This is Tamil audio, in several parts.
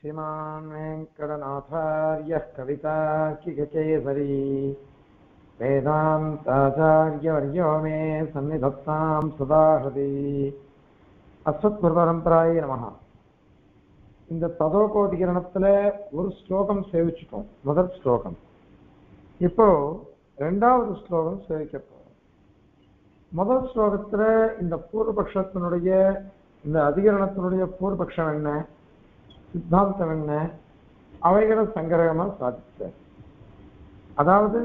श्रीमान् वेङ्कटनाथार्यः कवितार्किककेसरी वेदान्ताचार्यवर्यो मे सन्निधत्तां सदा हृदि அஸ்வத்குருபரம்பராய நமஹ இந்த ததோகோதிகரணத்துல ஒரு ஸ்லோகம் சேவிச்சிட்டோம் முதல் ஸ்லோகம் இப்போ ரெண்டாவது ஸ்லோகம் சேவிக்க போறோம் முதல் ஸ்லோகத்துல இந்த பூர்வபக்ஷத்தினுடைய இந்த அதிகரணத்தினுடைய பூர்வபக்ஷம் என்ன சித்தாந்தம் என்ன அவைகளை சங்கரகமா சாதிச்சார் அதாவது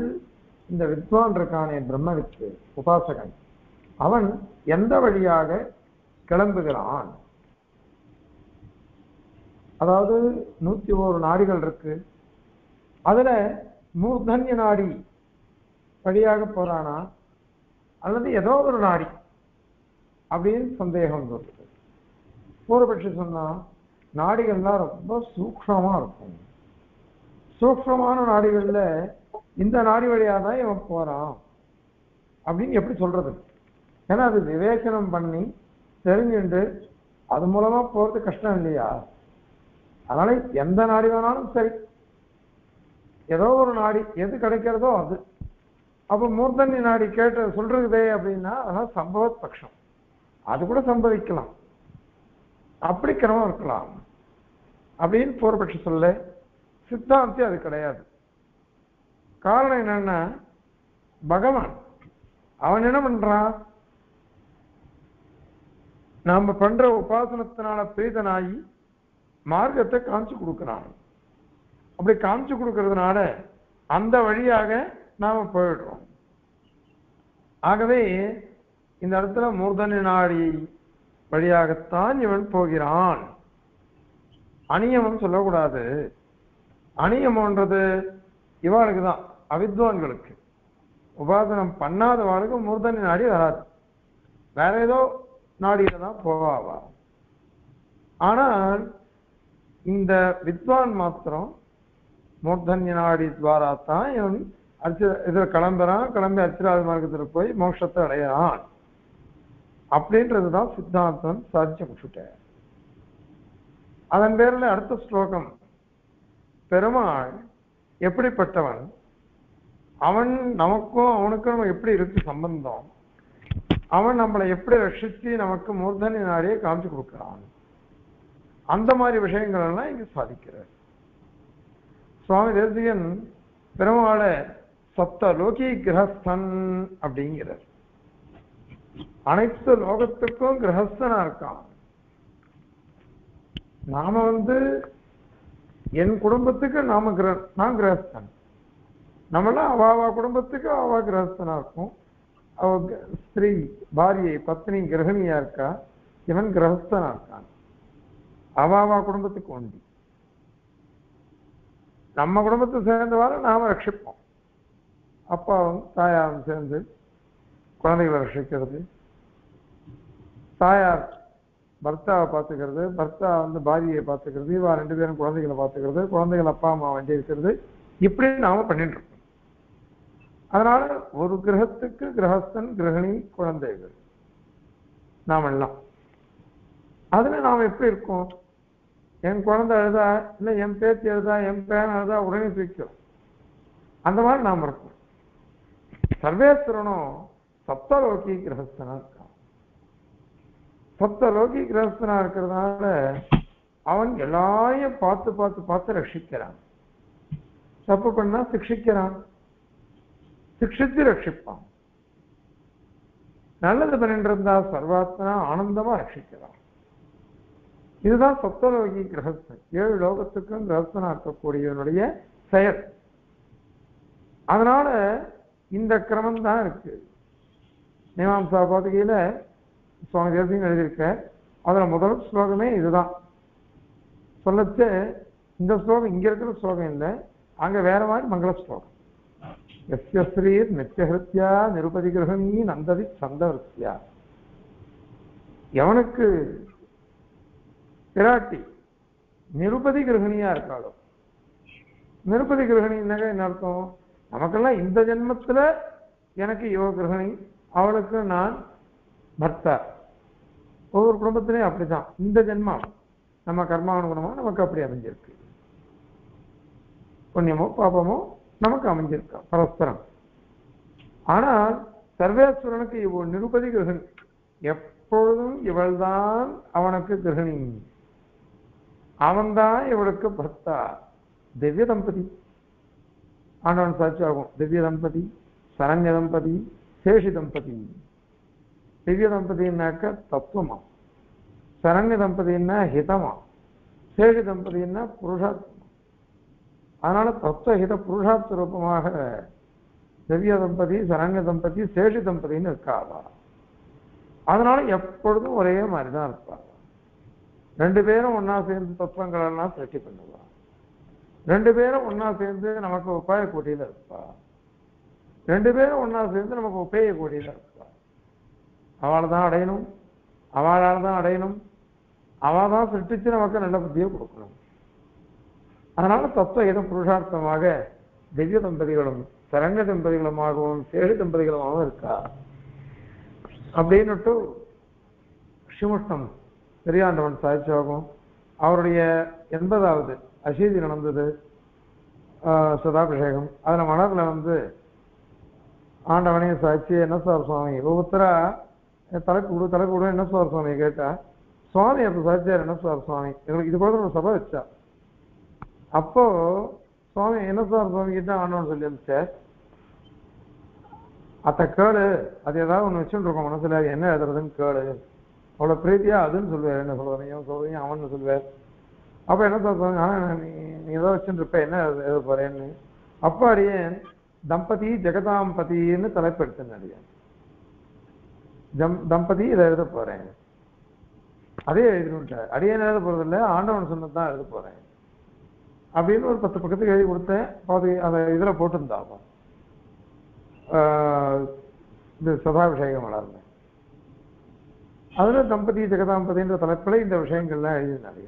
இந்த வித்வான் இருக்கானே பிரம்மவித்து உபாசகன். அவன் எந்த வழியாக கிளம்புகிறான்? அதாவது நூத்தி ஒரு நாடிகள் இருக்கு. அதுல மூர்தன்ய நாடி வழியாக போறானா? அல்லது ஏதோ ஒரு நாடி அப்படின்னு சந்தேகம் வருது பூர்வபட்சி சொன்னா நாடிகள்லாம் ரொம்ப சூக்ஷமா இருக்கும். சூக்ஷமான நாடிகள்ல இந்த நாடி வழியா தான் இவன் போறான். அப்படின்னு எப்படி சொல்றது? ஏன்னா அது விவேச்சனம் பண்ணி தெரிஞ்சுண்டு அது மூலமா போறது கஷ்டம் இல்லையா? அதனால எந்த நாடி வேணாலும் சரி. ஏதோ ஒரு நாடி எது கிடைக்கிறதோ அது. அப்ப மூர்த்தனி நாடி கேட்டு சொல்றதே அப்படின்னா அதெல்லாம் சம்பவ பட்சம் அது கூட சம்பவிக்கலாம். அப்படி கிரமம் இருக்கலாம். அப்படின்னு பூர்வபட்சம் சொல்ல சித்தாந்தி அது கிடையாது. காரணம் என்னன்னா பகவான் அவன் என்ன பண்றான்? நாம பண்ற உபாசனத்தினால பிரீதனாகி மார்க்கத்தை காமிச்சு கொடுக்கிறான். அப்படி காமிச்சு கொடுக்கறதுனால அந்த வழியாக நாம போயிடுறோம். ஆகவே இந்த இடத்துல மூர்தன நாடி வழியாகத்தான் இவன் போகிறான். அநியமம் சொல்லக்கூடாது. அநியமன்றது இவாளுக்கு தான் அவித்வான்களுக்கு. உபாசனம் பண்ணாதவாளுக்கு மூர்தனி நாடி வராது. வேற ஏதோ நாடியில தான் போவாவா? ஆனால் இந்த வித்வான் மாத்திரம் மூர்தன்ய நாடி துவாரா தான் இவன் அர்ச்ச இதில் கிளம்புறான் கிளம்பி அர்ச்சராத மார்க்கத்தில் போய் மோட்சத்தை அடையிறான் அப்படின்றது தான் சித்தாந்தம் சாதிச்சு முடிச்சுட்டேன். அதன் பேரில் அடுத்த ஸ்லோகம் பெருமாள் எப்படிப்பட்டவன்? அவன் நமக்கும் அவனுக்கும் நம்ம எப்படி இருக்கு சம்பந்தம்? அவன் நம்மளை எப்படி ரட்சித்து நமக்கு மூர்தனி நாடியை காமிச்சு கொடுக்குறான்? அந்த மாதிரி விஷயங்கள் எல்லாம் இங்கு சாதிக்கிறார். சுவாமி தேசிகன் பெருமாளை சப்த லோகி கிரகஸ்தன் அப்படிங்கிறார். அனைத்து லோகத்துக்கும் கிரகஸ்தனா இருக்கான். நாம வந்து என் குடும்பத்துக்கு நாம கிர நான் கிரகஸ்தன். நம்மளாம் அவாவா குடும்பத்துக்கு அவா கிரகஸ்தனா இருக்கும். அவ ஸ்திரீ பாரியை பத்னி கிரகணியா இருக்கா? இவன் கிரகஸ்தனா இருக்கான். அவாவா குடும்பத்துக்கு ஒண்டி. நம்ம குடும்பத்தை சேர்ந்தவாறு நாம ரட்சிப்போம். அப்பாவும் தாயாரும் சேர்ந்து குழந்தைகளை ரட்சிக்கிறது. தாயார் பர்த்தாவை பார்த்துக்கிறது பர்த்தா வந்து பாரியை பார்த்துக்கிறது இவா ரெண்டு பேரும் குழந்தைகளை பார்த்துக்கிறது குழந்தைகள் அப்பா அம்மா வண்டி இருக்கிறது இப்படி நாம பண்ணிட்டு இருக்கோம். அதனால ஒரு கிரகத்துக்கு கிரகஸ்தன் கிரகணி குழந்தைகள். நாம் எல்லாம் அதுல நாம் எப்படி இருக்கோம்? என் குழந்தை அழுதா இல்லை என் பேத்தி எழுதா என் பேன் அழுதா உடனே தூக்கிறோம் அந்த மாதிரி நாம் இருக்கோம். சர்வேஸ்வரனும் சப்தலோகி கிரகஸ்தனா சப்த லோகி கிரகஸ்தனா இருக்கிறதுனால அவன் எல்லாரையும் பார்த்து பார்த்து பார்த்து ரட்சிக்கிறான். தப்பு பண்ணா சிக்ஷிக்கிறான். சிக்ஷித்து ரட்சிப்பான். நல்லது பண்ணிட்டு சர்வாத்மனா ஆனந்தமா ரட்சிக்கிறான். இதுதான் சப்தலோகி கிரகஸ்தன். ஏழு லோகத்துக்கும் கிரகஸ்தனா இருக்கக்கூடியவனுடைய செயல். அதனால இந்த கிரமம் தான் இருக்கு. மீமாம்சா பாதுகையில சுவாமி தேசியம் எழுதியிருக்க. அதில் முதல் ஸ்லோகமே இதுதான். சொல்லச்சு இந்த ஸ்லோகம் இங்க இருக்கிற ஸ்லோகம் இல்லை அங்க வேற மாதிரி மங்கள ஸ்லோகம். எஸ்ய ஸ்ரீர் நித்தியஹிருத்தியா நிருபதி கிரகணி நந்ததி சந்தவருத்தியா எவனுக்கு பிராட்டி நிருபதி கிரகணியா இருக்காளோ? நிருபதி கிரகணின்னாக்க என்ன அர்த்தம்? நமக்கெல்லாம் இந்த ஜென்மத்துல எனக்கு யோக கிரகணி அவளுக்கு நான் பக்தா. ஒவ்வொரு குடும்பத்திலையும் அப்படிதான் இந்த ஜென்மம் நம்ம கர்மானுகுணமா நமக்கு அப்படி அமைஞ்சிருக்கு. புண்ணியமோ பாபமோ நமக்கு அமைஞ்சிருக்கா. பரஸ்பரம். ஆனால் சர்வேஸ்வரனுக்கு இவள் நிருபதி கிரகணி. எப்பொழுதும் இவள்தான் அவனுக்கு கிரகணி. அவன்தான் இவளுக்கு பர்த்தா திவ்ய தம்பதி. ஆண்டவன் சாட்சி ஆகும் திவ்ய தம்பதி சரண்ய தம்பதி சேஷி தம்பதி. திவ்ய தம்பதினாக்க தத்துவமா? சரங்க தம்பதின்னா ஹிதமா? சேஷி தம்பதின்னா புருஷாத்மா அதனால தத்துவஹித புருஷார்த்த ரூபமாக திவ்ய தம்பதி சரங்க தம்பதி சேஷி தம்பதின்னு இருக்காதா அதனால எப்பொழுதும் ஒரே மாதிரி தான் இருப்பாங்க. ரெண்டு பேரும் ஒன்னா சேர்ந்து தத்துவங்கள் எல்லாம் சிருஷ்டி பண்ணுவா. ரெண்டு பேரும் ஒன்னா சேர்ந்து நமக்கு உபாய கோட்டியில இருப்பா. ரெண்டு பேரும் ஒன்னா சேர்ந்து நமக்கு உபேய கோட்டியில இருப்பா. அவளை தான் அடையணும். அவளால் தான் அடையணும். அவள் தான் சிருஷ்டிச்சு நமக்கு நல்ல புத்தியை கொடுக்கணும். அதனால தத்துவ ஏதோ புருஷார்த்தமாக திவ்ய தம்பதிகளும் சரங்க தம்பதிகளுமாகவும் சேடு தம்பதிகளுமாகவும் இருக்கா? அப்படின்னுட்டு ஸ்ரீமுஷ்ணம் பெரியாண்டவன் சாய்ச்சியாகும் அவருடைய எண்பதாவது அசீதி நடந்தது ஆஹ் சதாபிஷேகம். அதில் மனதில் வந்து ஆண்டவனையும் சாட்சி என்ன சார் சுவாமி ஒவ்வொருத்தரா தலைக்கு விடு தலைக்கு விடு என்ன சார் சுவாமி கேட்டா? சுவாமி அப்ப சாட்சியார் என்ன சார் சுவாமி? எங்களுக்கு இது போல ஒரு சபை வச்சா. அப்போ சுவாமி என்ன சார் சுவாமி கிட்ட ஆண்டவன் சொல்லி சார் அத்த கேளு அது ஏதாவது ஒண்ணு வச்சுட்டு இருக்கோம் மனசுல அது என்ன எழுதுறதுன்னு கேளு. அவ்வளவு பிரீத்தியா அதுன்னு சொல்லுவார். என்ன சொல்றேன் இவன் சொல்றீங்க? அவன் சொல்லுவார். அப்ப என்ன சார் சொல்லுங்க ஆனா நீ நீ ஏதோ வச்சுட்டு இருப்ப என்ன எழுத போறேன்னு. அப்ப அடியேன் தம்பதி ஜெகதாம்பதின்னு தலைப்பெடுத்தேன் அடியேன். தம்பதி இதை எழுத போறேன். அதே எழுதினுட்டார் அடியே எழுத போறது இல்ல ஆண்டவன் சொன்னதுதான் எழுத போறேன். அப்படின்னு ஒரு பத்து பக்கத்துக்கு எழுதி கொடுத்தேன். பாதி அதை இதுல போட்டிருந்தாங்க ஆஹ் இந்த சதாபிஷேகம் வளர்ந்தேன். அதுல தம்பதி ஜெகதாம்பதின்ற தலைப்பில் இந்த விஷயங்கள்லாம் எழுதினாங்க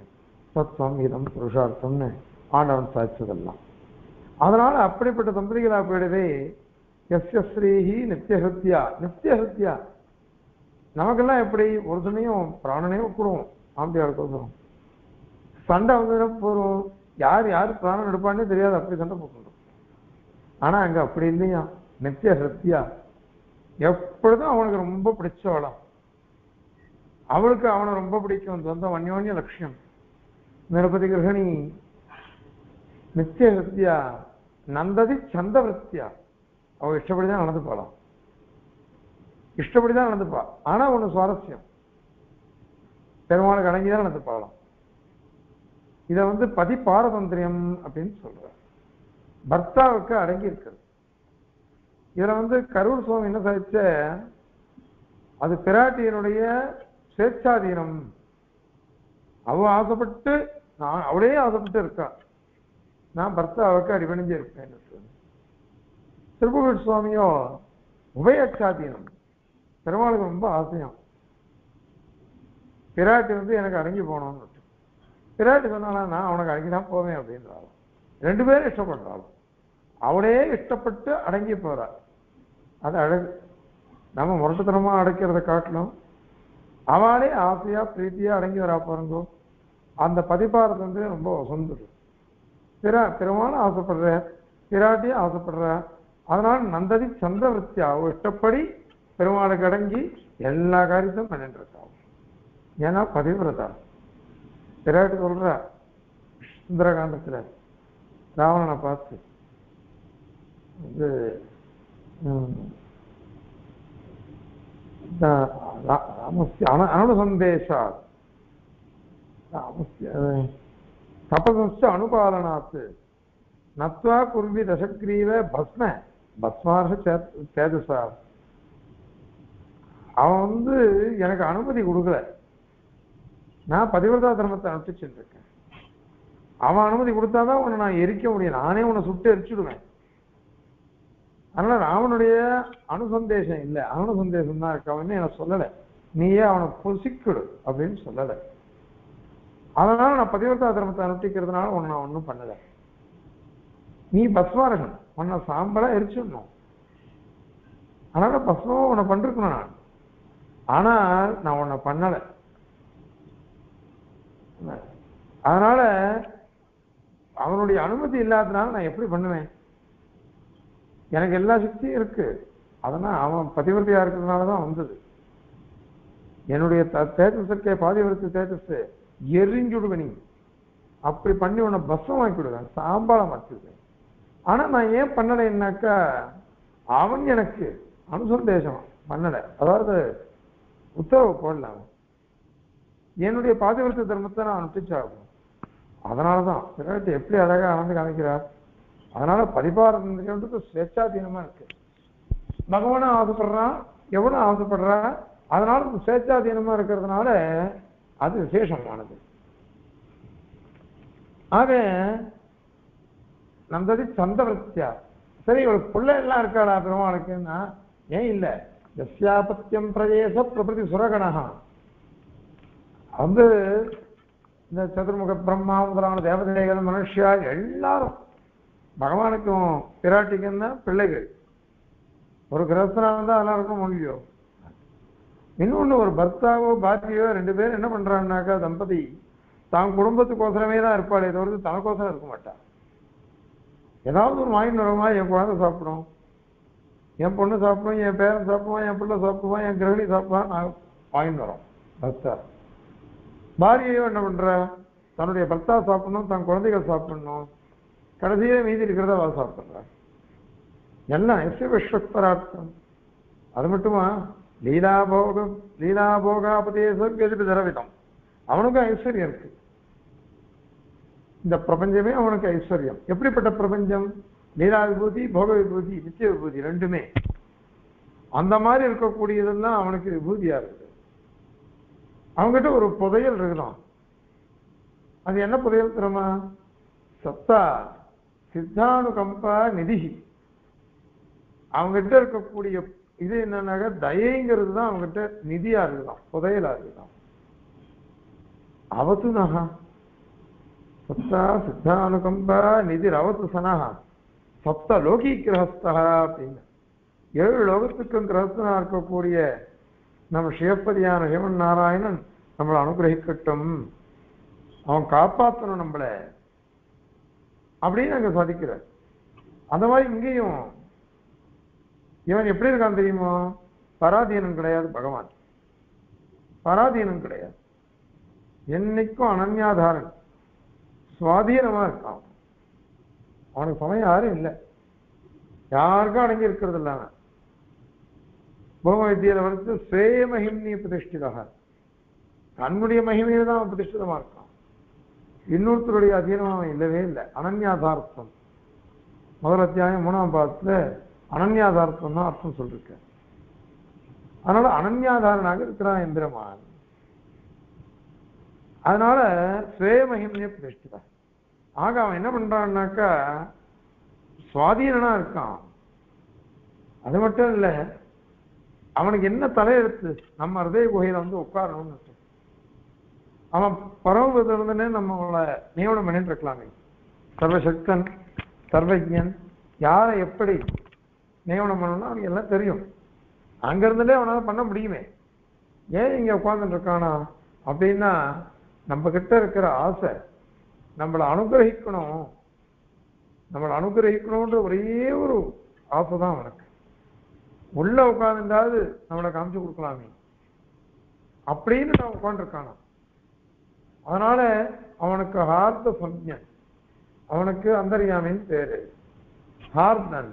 தத்துவம் இதம் புருஷார்த்தம்னு ஆண்டவன் சாதிச்சதெல்லாம் அதனால அப்படிப்பட்ட தம்பதிகளாக போயிடவே எஸ் ஸ்ரீஹி நித்தியஹத்யா நித்தியஹத்யா நமக்கெல்லாம் எப்படி? ஒரு சமயம் பிராணனே கூடுவோம் ஆம்பியார் சண்டை வந்து போகிறோம் யார் யார் பிராணம் எடுப்பான்னே தெரியாது. அப்படி சண்டை போட்டுருக்கோம் ஆனா அங்க அப்படி இல்லையா? நித்திய சத்தியா எப்பொழுதும் அவனுக்கு ரொம்ப பிடிச்சவளாம் அவளுக்கு அவனை ரொம்ப பிடிக்கும். சொந்த வன்யோன்ய லட்சியம். நிரபதி கிரகணி நித்திய சத்தியா நந்ததி சந்த அவள் அவ இஷ்டப்படிதான் நடந்து போகலாம். இஷ்டப்படி இஷ்டப்படிதான் நடந்துப்பா. ஆனா ஒண்ணு சுவாரஸ்யம். பெருமாளுக்கு அடங்கிதான் தான் போகலாம் இத வந்து பதி பாரதந்திரியம் அப்படின்னு சொல்கிறார் பர்த்தாவுக்கு அடங்கி இருக்கிறது இதுல வந்து கரூர் சுவாமி என்ன சாதிச்ச? அது பிராட்டியனுடைய ஸ்வேச்சாதீனம் அவ ஆசைப்பட்டு நான் அவளே ஆசைப்பட்டு இருக்கா. நான் பர்த்தாவுக்கு அடிபணிஞ்சு இருப்பேன் திருப்புகழ் சுவாமியோ உபயச்சாதீனம் பெருமாளுக்கு ரொம்ப ஆசையம். பிராட்டி வந்து எனக்கு அடங்கி போகணும்னு பிராட்டி சொன்னாலும் நான் அவனுக்கு அடங்கி தான் போவேன் அப்படின்றாலும் ரெண்டு பேரும் இஷ்டப்படுறாலும் அவளே இஷ்டப்பட்டு அடங்கி போறா. அது அழகு. நம்ம முரட்டுத்தனமா அடைக்கிறத காட்டிலும் அவளே ஆசையா பிரீத்தியாக அடங்கி வரா பாருங்கோ. அந்த பதிப்பாரத்தை வந்து ரொம்ப வசந்தது. பிறா பெருமாளும் ஆசைப்படுற பிராட்டியும் ஆசைப்படுற அதனால நந்ததி சந்திரவருத்தி அவ இஷ்டப்படி பெருமாளுக்கு அடங்கி எல்லா காரியத்தையும் பண்ணிட்டு ஏன்னா பதிவிரதா பிராட்டி சொல்ற சுந்தரகாண்டத்தில் ராவணனை பார்த்து இது அனுசந்தேஷா தபசஸ்ட அனுபாலனாத்து. நத்வா குர்வி தசக்ரீவ பஸ்ம பஸ்மார்ஷ சேதசா அவன் வந்து எனக்கு அனுமதி கொடுக்கல. நான் பதிவிரதா தர்மத்தை அனுப்பிச்சுட்டு இருக்கேன் அவன் அனுமதி கொடுத்தாதான் உன்னை நான் எரிக்க முடியும். நானே உன்னை சுட்டு எரிச்சுடுவேன். அதனால ராவனுடைய அனுசந்தேசம் இல்லை. அனுசந்தேசம் தான் இருக்கவன்னு எனக்கு சொல்லலை. நீயே அவனை பொசிக்கிடு அப்படின்னு சொல்லலை. அதனால நான் பதிவிரதா தர்மத்தை அனுப்பிக்கிறதுனால உன்னை நான் ஒன்றும் பண்ணலை. நீ பஸ்வாரகன் உன்னை சாம்பலா எரிச்சிடணும். அதனால பஸ்வம் உன்னை பண்ணிருக்கணும் நான். ஆனால் நான் உன்னை பண்ணலை. அதனால அவனுடைய அனுமதி இல்லாதனால நான் எப்படி பண்ணுவேன்? எனக்கு எல்லா சக்தியும் இருக்கு. அதனால் அவன் பதிவிரதையா இருக்கிறதுனால தான் வந்தது. என்னுடைய தேஜஸ் இருக்கே பாதிவிரத்து தேஜஸ் எரிஞ்சுடுவேன் நீ. அப்படி பண்ணி உன்னை பஸ்ஸம் வாங்கி விடுவேன் சாம்பாளம் வச்சுருவேன் ஆனா நான் ஏன் பண்ணலைன்னாக்கா அவன் எனக்கு அனுசந்தேசம் பண்ணலை. அதாவது உத்தரவு போடல என்னுடைய பாதிவிரத்து தர்மத்தை நான் அனுப்பிச்சாகும். அதனால தான் பிறகு எப்படி அழகா ஆனந்து காமிக்கிறார்? அதனால பதிபாரதன்றது ஸ்வேச்சாதீனமா இருக்கு. பகவானும் ஆசைப்படுறான் எவனும் ஆசைப்படுறா? அதனால இது ஸ்வேச்சாதீனமா இருக்கிறதுனால அது விசேஷமானது. ஆக நந்ததி சந்தவர்த்தியா? சரி இவளுக்கு பிள்ளை எல்லாம் இருக்காளா பெருமாளுக்குன்னா? ஏன் இல்லை? எஸ்யாபத்தியம் பிரதேச பிரபதி சுரகணா வந்து இந்த சதுர்முக பிரம்மா முதலான தேவதைகள் மனுஷியா எல்லாரும் பகவானுக்கும் பிராட்டிக்கும் தான் பிள்ளைகள். ஒரு கிரகஸ்தனா இருந்தால் எல்லாருக்கும் முடியும் இன்னொன்று ஒரு பர்த்தாவோ பாத்தியோ ரெண்டு பேரும் என்ன பண்றாங்கனாக்கா தம்பதி தான் குடும்பத்துக்கோசரமே தான் இருப்பாளே தவிர்த்து தனக்கோசரம் இருக்க மாட்டா. ஏதாவது ஒரு வாங்கி வரமா என் குழந்தை சாப்பிடும் என் பொண்ணு சாப்பிடும் என் பேரன் சாப்பிடுவான் என் பிள்ளை சாப்பிடுவான் என் கிரகணி சாப்பிடுவான் நான் வாங்கிட்டு வரோம். பர்த்தா பாரியையும் என்ன பண்ணுற தன்னுடைய பர்த்தா சாப்பிடணும் தன் குழந்தைகள் சாப்பிடணும். கடைசியே மீதி இருக்கிறத அவ சாப்பிடுறா. எல்லாம் எஸ் விஸ்வஸ்வரார்த்தம் அது மட்டுமா? லீலாபோகம் லீலாபோகாபதேசம் எதிர்ப்பு தரவிதம் அவனுக்கும் ஐஸ்வர்யம் இருக்கு. இந்த பிரபஞ்சமே அவனுக்கு ஐஸ்வர்யம். எப்படிப்பட்ட பிரபஞ்சம்? லீலா விபூதி போக விபூதி நித்திய விபூதி ரெண்டுமே. அந்த மாதிரி இருக்கக்கூடியதெல்லாம் அவனுக்கு விபூதியா இருக்குது. அவங்ககிட்ட ஒரு புதையல் இருக்கலாம் அது என்ன புதையல் தெரியுமா? சத்தா சித்தானுகம்பா நிதி அவங்ககிட்ட இருக்கக்கூடிய இது என்னன்னாக்க தயைங்கிறது தான் அவங்ககிட்ட நிதியா இருக்குதான் புதையலா இருக்குதான் அவத்து நகா சத்தா சித்தானுகம்பா நிதி ரவத்து சனஹா சப்த லோகி கிரகஸ்தா அப்படின்னு ஏழு லோகத்துக்கும் கிரகஸ்தனா இருக்கக்கூடிய நம்ம சிவப்பதியான சிவன் நாராயணன் நம்மளை அனுகிரகிக்கட்டும். அவன் காப்பாற்றணும் நம்மளை. அப்படின்னு அங்க சாதிக்கிறார். அந்த மாதிரி இங்கேயும் இவன் எப்படி இருக்கான் தெரியுமோ? பராதீனம் கிடையாது பகவான். பராதீனம் கிடையாது. என்னைக்கும் அனன்யாதாரன். சுவாதீனமா இருக்கான். அவனுக்கு சமயம் யாரும் இல்லை. யாருக்கும் அடங்கி இருக்கிறது இல்ல அவன். பூம வித்தியில வந்து ஸ்வேய மகிமினி பிரதிஷ்டிதாக. தன்னுடைய மகிமையில தான் அவன் பிரதிஷ்டிதமா இருக்கான். இன்னொருத்தருடைய அதீனம் அவன் இல்லவே இல்லை. அனன்யாதார்த்தம். முதல் அத்தியாயம் மூணாம் பாகத்துல அனன்யாதார்த்தம் தான் அர்த்தம் சொல்லிருக்க. அதனால அனன்யாதாரனாக இருக்கிறான் எந்திரமான். அதனால ஸ்வேய மகிமைய பிரதிஷ்டிதா ஆக அவன் என்ன பண்றான்னாக்கா சுவாதீனனா இருக்கான். அது மட்டும் இல்ல அவனுக்கு என்ன தலையெழுத்து? நம்ம ஹிருதய குகையில வந்து உட்காரணும்னு அவன் பரமபதம் நம்மளை நியமனம் பண்ணிட்டு இருக்கலாமே. சர்வசக்தன் சர்வஜன் யாரை எப்படி நியமனம் பண்ணணும்னா அவனுக்கு எல்லாம் தெரியும். அங்க அவனால பண்ண முடியுமே. ஏன் இங்க உட்காந்துட்டு இருக்கானா? அப்படின்னா நம்ம கிட்ட இருக்கிற ஆசை நம்மளை அனுகிரகிக்கணும். நம்மளை அனுகிரகிக்கணும்ன்ற ஒரே ஒரு ஆசை தான் அவனுக்கு. உள்ள உட்கார்ந்துட்டாவது நம்மளை காமிச்சு கொடுக்கலாமே. அப்படின்னு நான் உட்காந்துருக்கானா அதனால அவனுக்கு ஹார்த்த சம்ஞன் அவனுக்கு அந்தரியாமின்னு பேரு. ஹார்தன்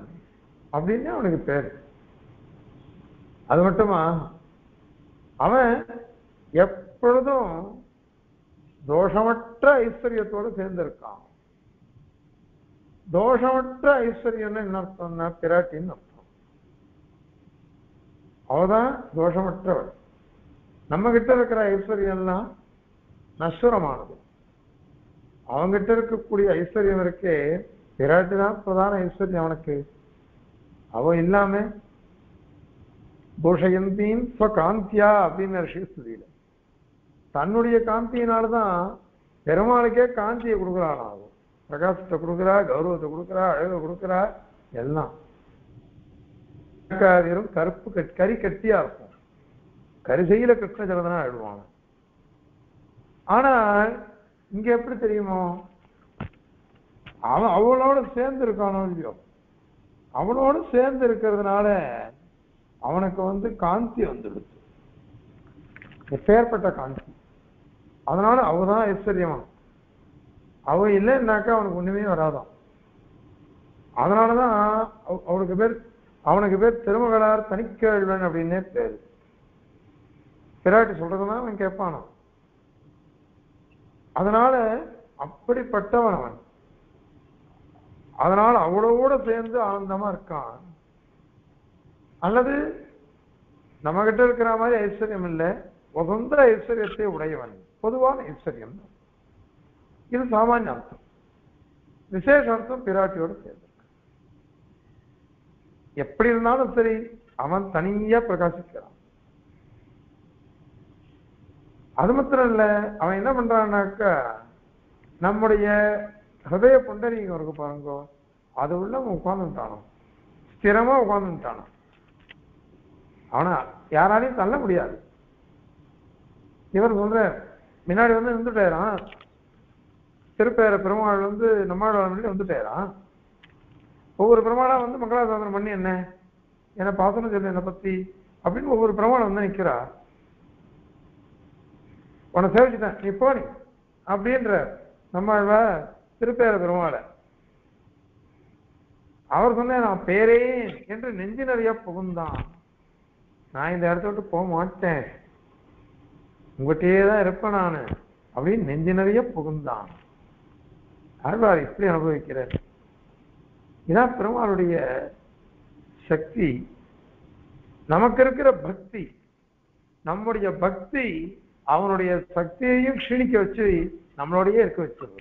அப்படின்னு அவனுக்கு பேரு. அது மட்டுமா? அவன் எப்பொழுதும் தோஷமற்ற ஐஸ்வர்யத்தோடு சேர்ந்திருக்கான். தோஷமற்ற ஐஸ்வர்யம்னா என்ன அர்த்தம்னா பிராட்டின்னு அர்த்தம். அவதான் தோஷமற்றவள் நம்ம கிட்ட இருக்கிற ஐஸ்வர்யம்லாம் நஸ்வரமானது. அவங்கிட்ட இருக்கக்கூடிய ஐஸ்வர்யம் இருக்கே பிராட்டி தான் பிரதான ஐஸ்வர்யம் அவனுக்கு. அவ இல்லாம பூஷயந்தீன் ஸ்வகாந்தியா அப்படின்னு ஸ்ரீஸ்துதியில தன்னுடைய காந்தியினாலதான் பெருமாளுக்கே காந்தியை கொடுக்குறான் அவன் பிரகாசத்தை கொடுக்குறா கௌரவத்தை கொடுக்குறா அழகை கொடுக்குறா எல்லாம். வெறும் கருப்பு கட்- கரி கட்டியா இருக்கும். கரிசையில கிருஷ்ண ஜலதனா எழுதுவாங்க ஆனால் இங்க எப்படி தெரியுமோ? அவன் அவளோட சேர்ந்து இருக்கானோ இல்லையோ? அவனோட சேர்ந்து இருக்கிறதுனால அவனுக்கு வந்து காந்தி வந்துடுது எப்பேற்பட்ட காந்தி? அதனால அவதான் ஐஸ்வர்யமா அவ இல்லைன்னாக்கா அவனுக்கு ஒண்ணுமே வராதான் அதனாலதான் அவ- அவனுக்கு பேர் அவனுக்கு பேர் திருமகளார் தனிக்கேழ்வன் அப்படின்னே பேரு. பிராட்டி சொல்றதுதான் அவன் கேட்பானா? அதனால அப்படிப்பட்டவன் அவன் அதனால அவளோட சேர்ந்து ஆனந்தமா இருக்கான். அல்லது நம்ம கிட்ட இருக்கிற மாதிரி ஐஸ்வர்யம் இல்லை உகந்த ஐஸ்வர்யத்தை உடையவன். பொதுவான ஐஸ்வர்யம். இது சாமானிய அர்த்தம் விசேஷ அர்த்தம் பிராட்டியோடு சேர்ந்திருக்கு எப்படி இருந்தாலும் சரி அவன் தனியா பிரகாசிக்கிறான். அது மாத்திரம் இல்ல அவன் என்ன பண்றான்னாக்கா நம்முடைய ஹதய புண்டரீகம் இருக்கு பாருங்க அது உள்ள அவன் உட்கார்ந்துட்டானோ. ஸ்திரமா உட்கார்ந்துட்டானோ. ஆனா யாராலையும் தள்ள முடியாது. இவர் சொல்ற முன்னாடி வந்து இருந்துட்டாராம் திருப்பேர பெருமாள் வந்து நம்மாழ்வார் முன்னாடி வந்துட்டாராம் ஒவ்வொரு பிரமாணம் வந்து மங்களாசாசனம் பண்ணி என்ன? என்ன பாசனம் சொல்லு என்னை பத்தி? அப்படின்னு ஒவ்வொரு பிரமாணம் வந்து நிற்கிறா உன்னை சேவிச்சுட்டேன் நீ போ நீ அப்படின்ற நம்மாழ்வா திருப்பேர பெருமாளை. அவர் சொன்ன நான் பேரே என்று நெஞ்சு புகுந்தான். நான் இந்த இடத்த விட்டு போக மாட்டேன். உங்ககிட்டயே தான் இருப்பேன் நானு. அப்படின்னு நெஞ்சு நிறைய புகுந்தான். ஆழ்வார் இப்படி அனுபவிக்கிறார். இதான் பெருமாளுடைய சக்தி. நமக்கு இருக்கிற பக்தி. நம்முடைய பக்தி அவனுடைய சக்தியையும் க்ஷீணிக்க வச்சு நம்மளோடயே இருக்க வச்சிருது.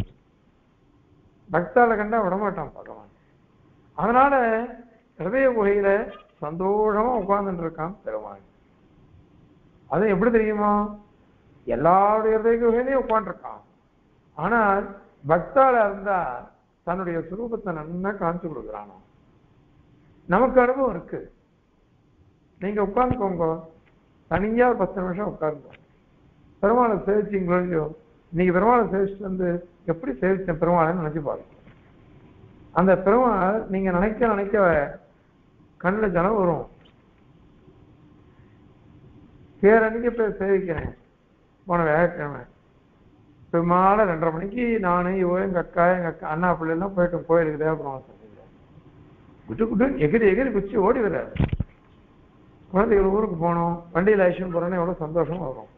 பக்தால கண்டா விடமாட்டான் பகவான். அதனால ஹிருதய குகையில சந்தோஷமா உட்கார்ந்துட்டு இருக்கான் பெருமாள். அது எப்படி தெரியுமா? எல்லாருடைய ஹிருதய உட்காந்துருக்கான் ஆனால் பக்தால இருந்தா தன்னுடைய சுரூபத்தை நல்லா காமிச்சு கொடுக்குறானோ? நமக்கு அனுபவம் இருக்கு. நீங்க உட்காந்துக்கோங்க தனியா ஒரு பத்து நிமிஷம் உட்காருங்க. பெருமாளை சேவிச்சிங்களோ இல்லையோ? இன்னைக்கு பெருமாளை சேவிச்சுட்டு வந்து எப்படி சேவிச்சேன் பெருமாளைன்னு நினைச்சு பாருங்க. அந்த பெருமாள் நீங்க நினைக்க நினைக்க கண்ணில் ஜனம் வரும். பேரன்னைக்கு போய் சேவிக்கிறேன். போன வியாழக்கிழமை. பெருமாளை ரெண்டரை மணிக்கு நானு இவ எங்க அக்கா எங்க அக்கா அண்ணா பிள்ளை எல்லாம் போயிட்டு கோயிலுக்கு தேவபுரம் குட்டு குட்டு எகிரி எகிரி குச்சி ஓடி வர்றாரு குழந்தைகள் ஊருக்கு போனோம். வண்டியில் ஐஷன் போறோன்னு எவ்வளவு சந்தோஷமா வரும்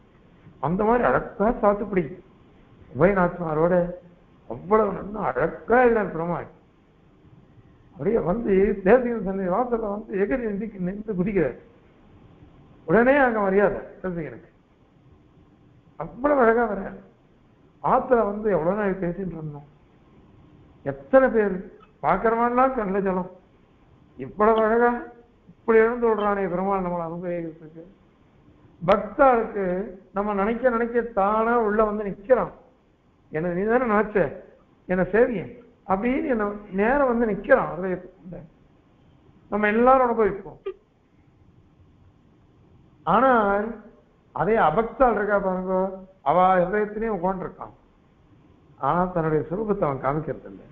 அந்த மாதிரி அழகா சாத்துப்படி உபயநாத்மாரோட அவ்வளவு நல்லா அழகா இருக்கிறார் பெருமாள். அப்படியே வந்து தேசிகன் சந்தை வாசல்ல வந்து எகிரி நின்று நின்று குதிக்கிறார். உடனே அங்க மரியாதை தேசிகனுக்கு அவ்வளவு அழகா வர்றாரு ஆத்துல வந்து எவ்வளவு நாள் பேசிட்டு இருந்தோம். எத்தனை பேர்? பாக்குறவான்லாம் கண்ணில் ஜலம். இவ்வளவு அழகா இப்படி இருந்து விடுறானே பெருமாள் நம்மளை அனுபவிக்கிறதுக்கு. பக்தாளுக்கு நம்ம நினைக்க நினைக்க தானா உள்ள வந்து நிக்கிறான். என்ன நீ தானே நினைச்ச? என்ன சேவியன் அப்படின்னு என்ன நேரம் வந்து நிக்கிறான் அதுல நம்ம எல்லாரும் அனுபவிப்போம். ஆனால் அதே அபக்தால் இருக்கா பாருங்க. அவ ஹிருதயத்திலையும் உட்காந்துருக்கான் ஆனா தன்னுடைய சுரூபத்தை அவன் காமிக்கிறது இல்லை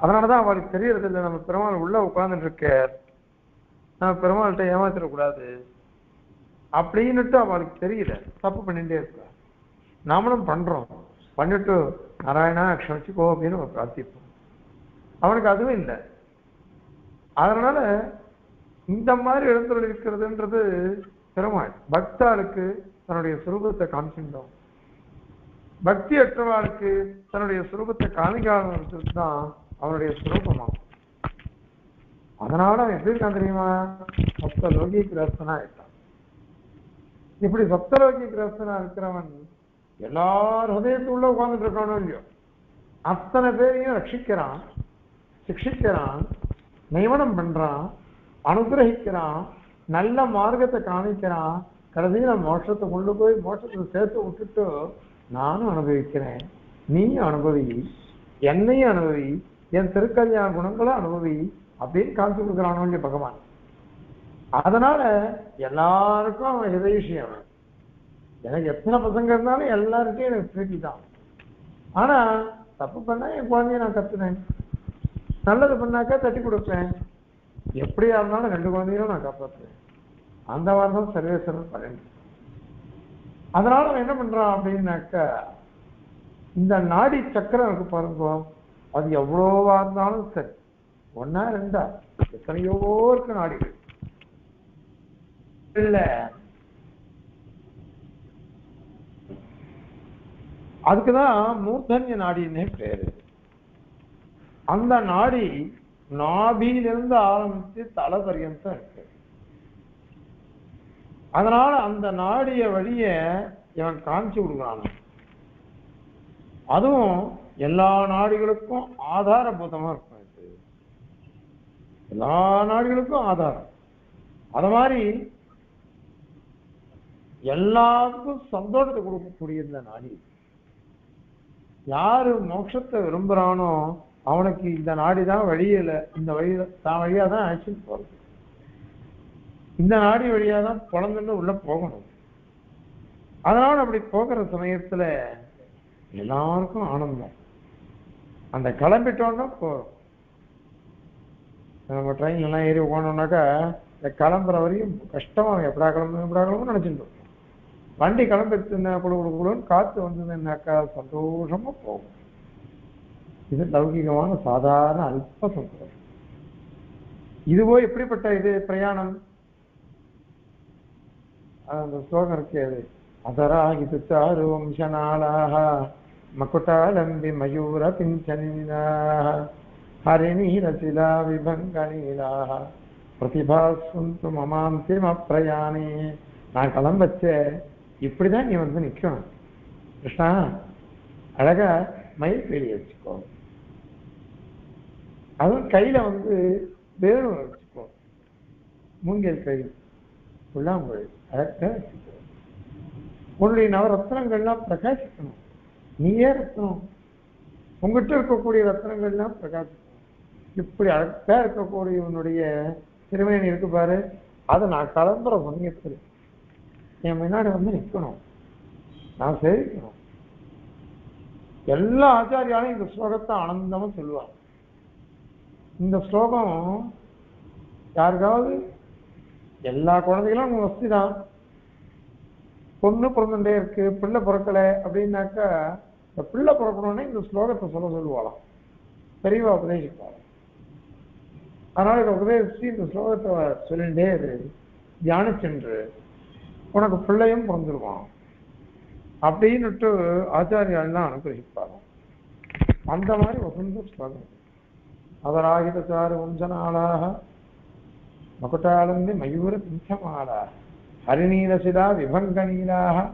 அதனாலதான் அவளுக்கு தெரியறது இல்லை நம்ம பெருமாள் உள்ள உட்கார்ந்துட்டு இருக்க நம்ம பெருமாள்கிட்ட ஏமாத்திடக்கூடாது. அப்படின்னுட்டு அவளுக்கு தெரியல. தப்பு பண்ணிட்டே இருக்கா. நாமளும் பண்றோம். பண்ணிட்டு நாராயணா க்ஷமிச்சுக்கோ அப்படின்னு நம்ம பிரார்த்திப்போம். அவனுக்கு அதுவும் இல்லை. அதனால இந்த மாதிரி எழுந்துள்ள இருக்கிறதுன்றது பெருமாள் பக்தாளுக்கு தன்னுடைய சுரூபத்தை காமிச்சுட்டோம் பக்தி அற்றவாளுக்கு தன்னுடைய சுரூபத்தை காமிக்காதது தான் அவனுடைய சுரூபமாகும். அதனால அவன் எப்படி இருக்கான் தெரியுமா? சப்த லோகி கிரஸ்தனா இருக்கான் இப்படி சப்தலோகி கிரஸ்தனா இருக்கிறவன் எல்லார் உள்ள உட்கார்ந்துட்டு இருக்கானோ இல்லையோ? அத்தனை பேரையும் ரட்சிக்கிறான் சிக்ஷிக்கிறான் நியமனம் பண்றான் அனுகிரகிக்கிறான் நல்ல மார்க்கத்தை காமிக்கிறான். கடைசியில் மோட்சத்தை கொண்டு போய் மோட்சத்தை சேர்த்து விட்டுட்டு நானும் அனுபவிக்கிறேன். நீயும் அனுபவி என்னையும் அனுபவி என் திருக்கல்யாண குணங்களை அனுபவி அப்படின்னு காமிச்சு கொடுக்குறானோ பகவான். அதனால எல்லாருக்கும் அவன் ஹிதயஷி அவன் எனக்கு எத்தனை பசங்க இருந்தாலும் எல்லாருக்கும் எனக்கு பிரீத்தி தான். ஆனா தப்பு பண்ணா என் குழந்தைய நான் கத்துனேன் நல்லது பண்ணாக்கா தட்டி கொடுப்பேன். எப்படியா இருந்தாலும் ரெண்டு குழந்தைகளும் நான் காப்பாற்றுவேன் அந்த வாரம் சர்வேஸ்வரன் பழனி அதனால அவன் என்ன பண்றான் அப்படின்னாக்கா இந்த நாடி சக்கரம் இருக்கு பாருங்க அது எவ்வளோவா இருந்தாலும் சரி. ஒன்னா ரெண்டா எத்தனையோ இருக்கு நாடிகள். இல்ல. அதுக்குதான் மூர்தன்ய நாடின்னே பேரு. அந்த நாடி நாபியிலிருந்து ஆரம்பிச்சு தலை பரியந்தம் இருக்கு. அதனால அந்த நாடிய வழிய இவன் காமிச்சு கொடுக்குறான். அதுவும் எல்லா நாடுகளுக்கும் ஆதாரபூதமா இருக்கும் இது. எல்லா நாடுகளுக்கும் ஆதாரம். அத மாதிரி எல்லாருக்கும் சந்தோஷத்தை கொடுக்கக்கூடிய இந்த நாடி யாரு மோட்சத்தை விரும்புறானோ அவனுக்கு இந்த நாடி தான் இல்லை. இந்த வழியில தான் வழியா தான் அழைச்சிட்டு போறது. இந்த நாடி வழியா தான் பிறந்துன்னு உள்ள போகணும். அதனால அப்படி போகிற சமயத்துல எல்லாருக்கும் ஆனந்தம். அந்த கிளம்பிட்டோன்னா போறோம். நம்ம ட்ரெயின் எல்லாம் ஏறி போனோம்னாக்கா இந்த கிளம்புற வரையும் கஷ்டமா எப்படா கிளம்பணும் எப்படா கிளம்பணும் நினைச்சிட்டு வண்டி கிளம்பி குழு குழு குழுன்னு காத்து வந்ததுன்னாக்கா சந்தோஷமா போகும். இது லௌகிகமான சாதாரண அல்ப சந்தோஷம் இதுவோ எப்படிப்பட்ட இது பிரயாணம்? அந்த ஸ்லோகம் இருக்கு அது. அதராகிது சாரு வம்சநாளாக மகுட்டாலம்பி மயூர பிஞ்சனீனாக ஹரிநீரசிலா விபங்கனீலாக பிரதிபாசுந்து மமாந்திம பிரயாணி. நான் கிளம்பச்ச இப்படிதான் நீ வந்து நிற்கணும் கிருஷ்ணா அழகா மயில் வெளியே வச்சுக்கோ. அதுவும் கையில வந்து வேணும் வச்சுக்கோ. மூங்கில் கை புல்லாங்குழல் அழகா வச்சுக்கோ. உன்னுடைய நவரத்னங்கள்லாம் பிரகாசிக்கணும். நீயே ரத்னம். உங்ககிட்ட இருக்கக்கூடிய ரத்னங்கள்லாம் பிரகாசிக்கணும். இப்படி அழகா இருக்கக்கூடிய உன்னுடைய திருமணி இருக்கு பாரு அதை நான் கிளம்புற சமயத்தில் என் முன்னாடி வந்து நிற்கணும் நான் சேவிக்கணும். எல்லா ஆச்சாரியாலும் இந்த ஸ்லோகத்தை ஆனந்தமா சொல்லுவாங்க. இந்த ஸ்லோகம் யாருக்காவது? எல்லா குழந்தைகளும் அவங்க வசதி தான் பொண்ணு பிறந்துட்டே இருக்கு பிள்ளை பிறக்கல அப்படின்னாக்கா இந்த பிள்ளை பிறக்கணும்னே இந்த ஸ்லோகத்தை சொல்ல சொல்லுவாளாம். பெரியவா உபதேசிப்பாள் அதனால இதை உபதேசிச்சு இந்த ஸ்லோகத்தை சொல்லிட்டே இரு. தியானிச்சென்று. உனக்கு பிள்ளையும் பிறந்துருவான் அப்படின்னுட்டு ஆச்சாரியாலாம் அனுகிரகிப்பாராம் அந்த மாதிரி வசந்த ஸ்லோகம். அதராகித சாரு வம்சநாளாக மகுட்டாளந்தி மயூர பிஞ்சமாளா ஹரிநீலசிலா விபங்கநீலாக.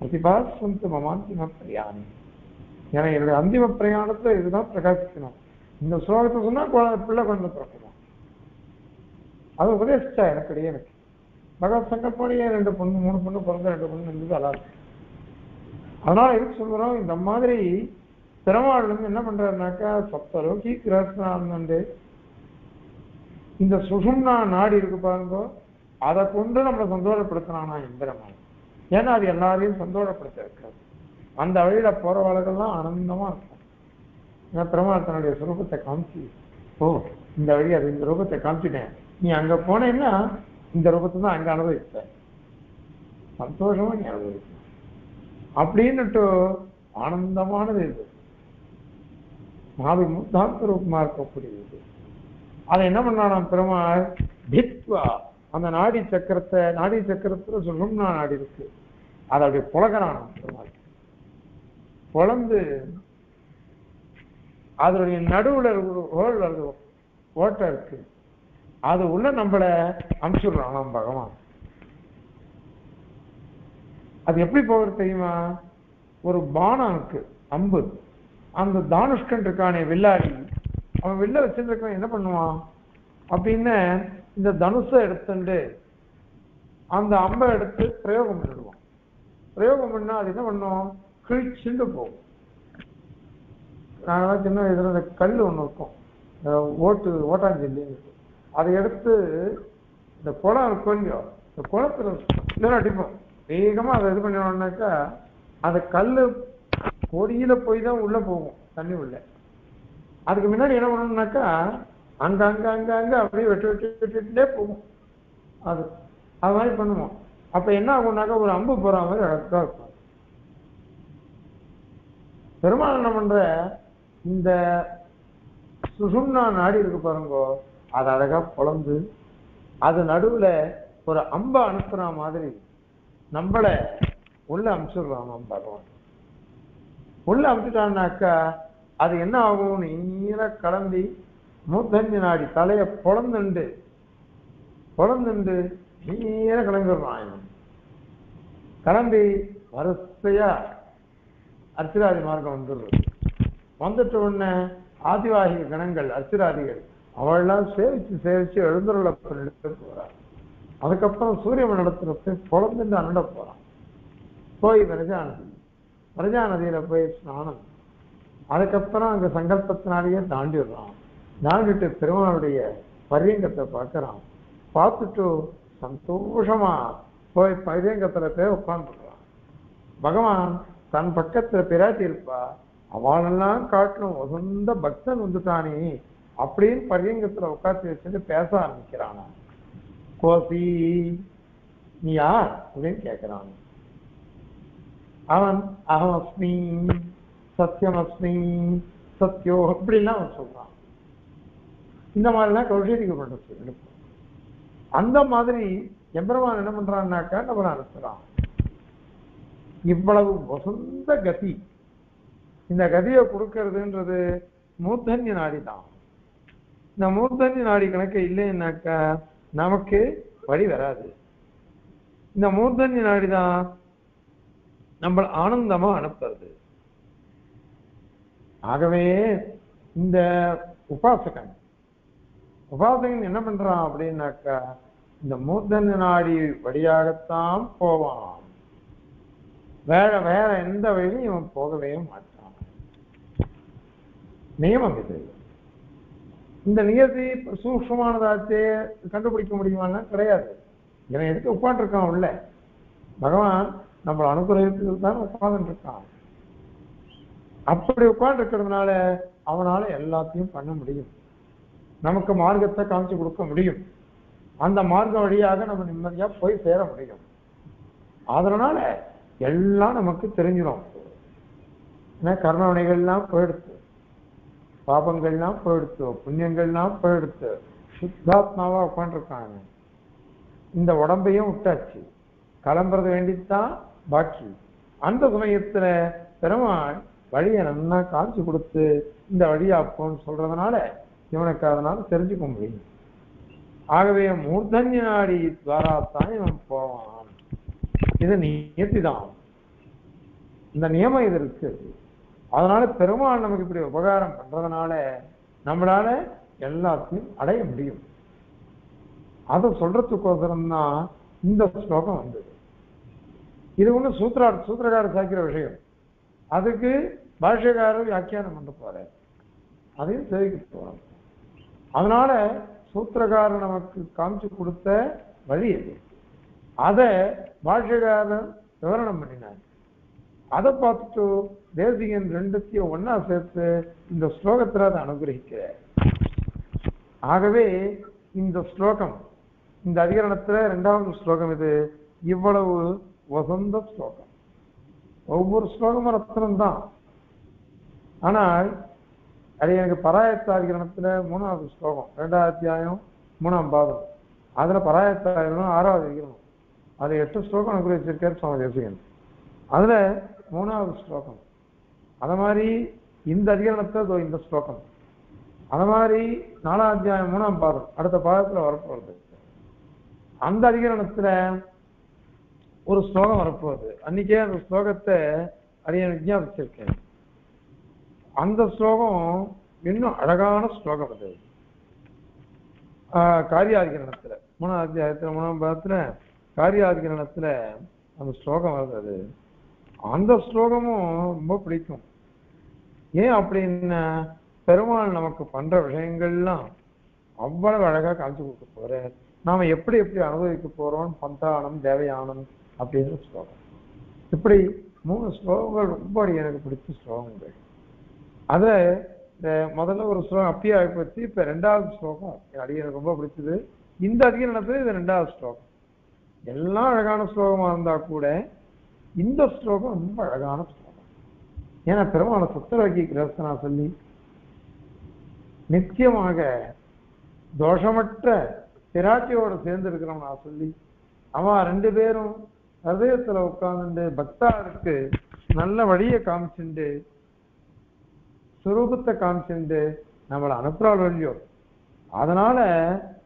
பிரதிபாசந்து மமாந்திம பிரயாணி ஏன்னா என்னுடைய அந்திம பிரயாணத்துல இதுதான் பிரகாசிக்கணும். இந்த ஸ்லோகத்தை சொன்னா குழந்தை பிள்ளை குழந்தை பிறக்கணும் அது உபதேசிச்சா எனக்கு இடையே எனக்கு. பகவத் சங்கப்போடையே ரெண்டு பொண்ணு மூணு பொண்ணு பிறந்த ரெண்டு பொண்ணு இருந்தது அதான். அதனால எதுக்கு சொல்றோம்? இந்த மாதிரி பெருமாள் வந்து என்ன பண்றாருனாக்கா சப்தலோகி கிரஸ்னாந்து இந்த சுஷும்னா நாடி இருக்கு பாருங்க அதை கொண்டு நம்மளை சந்தோஷப்படுத்தினானா எம்பெருமான் ஏன்னா அது எல்லாரையும் சந்தோஷப்படுத்த இருக்காது அந்த வழியில போறவாளர்கள்லாம் ஆனந்தமா இருக்கும் ஏன்னா பெருமாள் தன்னுடைய சுரூபத்தை காமிச்சு ஓ இந்த வழி அது இந்த ரூபத்தை காமிச்சிட்டேன். நீ அங்க போனேன்னா இந்த ரூபத்தை தான் அங்க அனுபவிப்ப சந்தோஷமா நீ அனுபவிப்ப அப்படின்னுட்டு ஆனந்தமானது இது. மாவி முத்தாந்த ரூபமா இருக்கக்கூடியது. அதை என்ன பண்ணானாம் பெருமாள்? பித்வா அந்த நாடி சக்கரத்தை நாடி சக்கரத்துல நான் நாடி இருக்கு. அதை அப்படி புழகிறானாம் பெருமாள். புலந்து அதனுடைய நடுவுல ஒரு ஹோல் ஓட்ட ஓட்டை இருக்கு. அது உள்ள நம்மள அனுப்பிச்சுடுறான் பகவான். அது எப்படி போகிறது தெரியுமா? ஒரு பானம் இருக்கு அம்பு. அந்த தானுஷ்கன் இருக்கானே வில்லாடி அவன் வில்ல வச்சிருக்கவன் என்ன பண்ணுவான்? அப்படின்னு இந்த தனுஷை எடுத்துட்டு அந்த அம்பை எடுத்து பிரயோகம் பண்ணிடுவான். பிரயோகம் பண்ணா அது என்ன பண்ணும்? கிழிச்சுண்டு போகும். நாங்களாம் சின்ன வயசுல இந்த கல் ஒண்ணு இருக்கும். இந்த ஓட்டு ஓட்டாஞ்சல்லின்னு இருக்கும். அதை எடுத்து இந்த குளம் இருக்கும் இல்லையோ இந்த குளத்துல இல்லைன்னா அடிப்போம் வேகமா அதை இது பண்ணினோம்னாக்கா அந்த கல்லு பொடியில போய் தான் உள்ள போகும் தண்ணி உள்ள. அதுக்கு முன்னாடி என்ன பண்ணணும்னாக்கா அங்க அங்க அங்க அங்க அப்படியே வெட்டு வெட்டு வெட்டுட்டே போகும். அது அது மாதிரி பண்ணுவோம். அப்ப என்ன ஆகும்னாக்கா ஒரு அம்பு போற மாதிரி அழகா இருக்கும். பெருமாள் என்ன பண்ற இந்த சுசும்னா நாடி இருக்கு பாருங்கோ அது அழகா பொழந்து அது நடுவுல ஒரு அம்ப அனுப்புற மாதிரி நம்மள உள்ள அனுப்பிச்சிடுறான் நம்ம பகவான். உள்ள அனுப்பிச்சிட்டான்னாக்கா அது என்ன ஆகும்? நீர கிளம்பி மூத்தஞ்சு நாடி தலைய பொழந்துண்டு பொழந்துண்டு நீர கிளம்பிடுறான் கிளம்பி வரிசையா அர்ச்சிராதி மார்க்கம் வந்துடுறது வந்துட்ட உடனே ஆதிவாகிக கணங்கள் அர்ச்சிராதிகள் அவள்லாம் சேவிச்சு சேவிச்சு எழுந்துருள எடுத்து போறார் அதுக்கப்புறம் சூரியமன் நடத்துறது போய் பொழந்துட்டு அண்ணட போறான். போய் விரஜா நதி பிரஜா நதியில போய் ஸ்நானம். அதுக்கப்புறம் அங்க சங்கல்பத்தினாலேயே தாண்டிடுறான். தாண்டிட்டு பெருமாளுடைய பரியங்கத்தை பார்க்கறான். பார்த்துட்டு சந்தோஷமா போய் பரியங்கத்துல போய் உட்காந்துடுறான் பகவான் தன் பக்கத்துல பிராட்டி இருப்பா. அவளெல்லாம் காட்டணும் வசந்த பக்தன் வந்துட்டானே அப்படின்னு பரியங்கத்துல உட்காந்து வச்சுட்டு பேச ஆரம்பிக்கிறானா கோசி நீ யார் அப்படின்னு கேட்கிறான் அவன் அகம் அஸ்மி சத்தியம் அஸ்மி சத்யோ இப்படிலாம் அவன் சொல்றான். இந்த மாதிரிலாம் கௌஷிதிக்கு பண்றது அந்த மாதிரி எம்பெருமான் என்ன பண்றான்னாக்கா நம்மளை அனுப்புறான். இவ்வளவு வசந்த கதி. இந்த கதியை கொடுக்கறதுன்றது மூர்த்தன்ய நாடி தான் இந்த மூர்த்தன்ய நாடி கணக்கு இல்லைன்னாக்கா நமக்கு வழி வராது. இந்த மூர்த்தன்ய நாடி தான் நம்ம ஆனந்தமா அனுப்புறது. ஆகவே இந்த உபாசகன் உபாசகன் என்ன பண்றான் அப்படின்னாக்கா இந்த மூர்த்தன்ய நாடி வழியாகத்தான் போவான். வேற வேற எந்த வழியிலும் இவன் போகவே மாட்டான். நியமம் இது. இந்த நியதி சூக்ஷமானதாச்சே கண்டுபிடிக்க முடியுமான்னா கிடையாது. இவன் எதுக்கு உட்காந்துருக்கான் உள்ள? பகவான் நம்மளை அனுகிரகத்துக்கு தான் உட்கார்ந்து இருக்கான். அப்படி உட்கார்ந்து இருக்கிறதுனால அவனால எல்லாத்தையும் பண்ண முடியும். நமக்கு மார்க்கத்தை காமிச்சு கொடுக்க முடியும். அந்த மார்க்க வழியாக நம்ம நிம்மதியா போய் சேர முடியும். அதனால எல்லாம் நமக்கு தெரிஞ்சிடும் ஏன்னா கர்மவினைகள்லாம் போயிடுத்து. பாபங்கள்லாம் போயிடுத்து. புண்ணியங்கள்லாம் போயிடுத்து. சுத்தாத்மாவா உட்காந்துருக்காங்க இந்த உடம்பையும் விட்டாச்சு. கிளம்புறது வேண்டித்தான் பாக்கி. அந்த சமயத்துல பெருமாள் வழியை நல்லா காமிச்சு கொடுத்து இந்த வழியா சொல்றதுனால இவனுக்கு அதனால தெரிஞ்சுக்க முடியும். ஆகவே மூர்தன்ய நாடி துவாராத்தான் இவன் போவான். இது நியத்தி தான் இந்த நியமம் இது இருக்கு. அதனால பெருமாள் நமக்கு இப்படி உபகாரம் பண்றதுனால நம்மளால எல்லாத்தையும் அடைய முடியும். அதை சொல்றதுக்கோசரம் தான் இந்த ஸ்லோகம் வந்தது. இது ஒன்றும் சூத்ரா சூத்திரக்காரர் சாய்க்கிற விஷயம். அதுக்கு பாஷ்யக்காரர் வியாக்கியானம் பண்ண போகிறார் அதையும் சேவிக்க போகிறோம் அதனால சூத்திரக்காரர் நமக்கு காமிச்சு கொடுத்த வழி அது அதை பாஷ்யக்காரர் விவரணம் பண்ணினார். அதை பார்த்துட்டு தேசிகன் ரெண்டுத்தையும் ஒன்னா சேர்த்து இந்த ஸ்லோகத்தில் அதை அனுகிரகிக்கிறார். ஆகவே இந்த ஸ்லோகம் இந்த அதிகரணத்தில் ரெண்டாவது ஸ்லோகம் இது இவ்வளவு வசந்த ஸ்லோகம். ஒவ்வொரு ஸ்லோகமும் ரத்னம் தான் ஆனால் அது எனக்கு பராயத்தாதிகரணத்தில் மூணாவது ஸ்லோகம் ரெண்டாவது அத்தியாயம் மூணாம் பாதம். அதில் பராயத்தாதிகரணம் ஆறாவது அதிகரணம் அது எட்டு ஸ்லோகம் எனக்கு வச்சிருக்காரு சுவாமி தேசிகன். அதுல மூணாவது ஸ்லோகம். அது மாதிரி இந்த அதிகரணத்தை இந்த ஸ்லோகம். அது மாதிரி நாலாம் அத்தியாயம் மூணாம் பாதம் அடுத்த பாதத்தில் வரப்போகிறது அந்த அதிகரணத்தில் ஒரு ஸ்லோகம் வரப்போகுது. அன்னைக்கே அந்த ஸ்லோகத்தை அறிய விஜாபிச்சிருக்கேன் அந்த ஸ்லோகம் இன்னும் அழகான ஸ்லோகம் அது. ஆஹ் காரியாதிகரணத்துல மூணாம் அத்தியாயத்துல மூணாம் பாதத்துல காரியாதிகரணத்துல அந்த ஸ்லோகம் வருது அது அந்த ஸ்லோகமும் ரொம்ப பிடிக்கும். ஏன் அப்படின்னு பெருமாள் நமக்கு பண்ற விஷயங்கள்லாம் அவ்வளவு அழகா காமிச்சு கொடுக்க போற நாம எப்படி எப்படி அனுபவிக்க போறோம்? பந்தானம் தேவயானம் அப்படின்னு ஸ்லோகம். இப்படி மூணு ஸ்லோகங்கள் ரொம்ப எனக்கு பிடிச்ச ஸ்லோகங்கள். அதில் இந்த முதல்ல ஒரு ஸ்லோகம் அப்படியே பற்றி இப்போ ரெண்டாவது ஸ்லோகம் அடி எனக்கு ரொம்ப பிடிச்சது. இந்த அதிகரணத்துல இது ரெண்டாவது ஸ்லோகம். எல்லாம் அழகான ஸ்லோகமாக இருந்தால் கூட இந்த ஸ்லோகம் ரொம்ப அழகான ஸ்லோகம். ஏன்னா பெருமான சுத்தரவாக்கி கிரஸ்தனா சொல்லி நிச்சயமாக தோஷமற்ற பிராட்டியோட சேர்ந்து இருக்கிறவனா நான் சொல்லி அவன் ரெண்டு பேரும் ஹதயத்துல உட்கார்ந்துட்டு பக்தாருக்கு நல்ல வழியை காமிச்சுண்டு சுரூபத்தை காமிச்சுண்டு நம்மளை அனுப்புறாள் வழியோ அதனால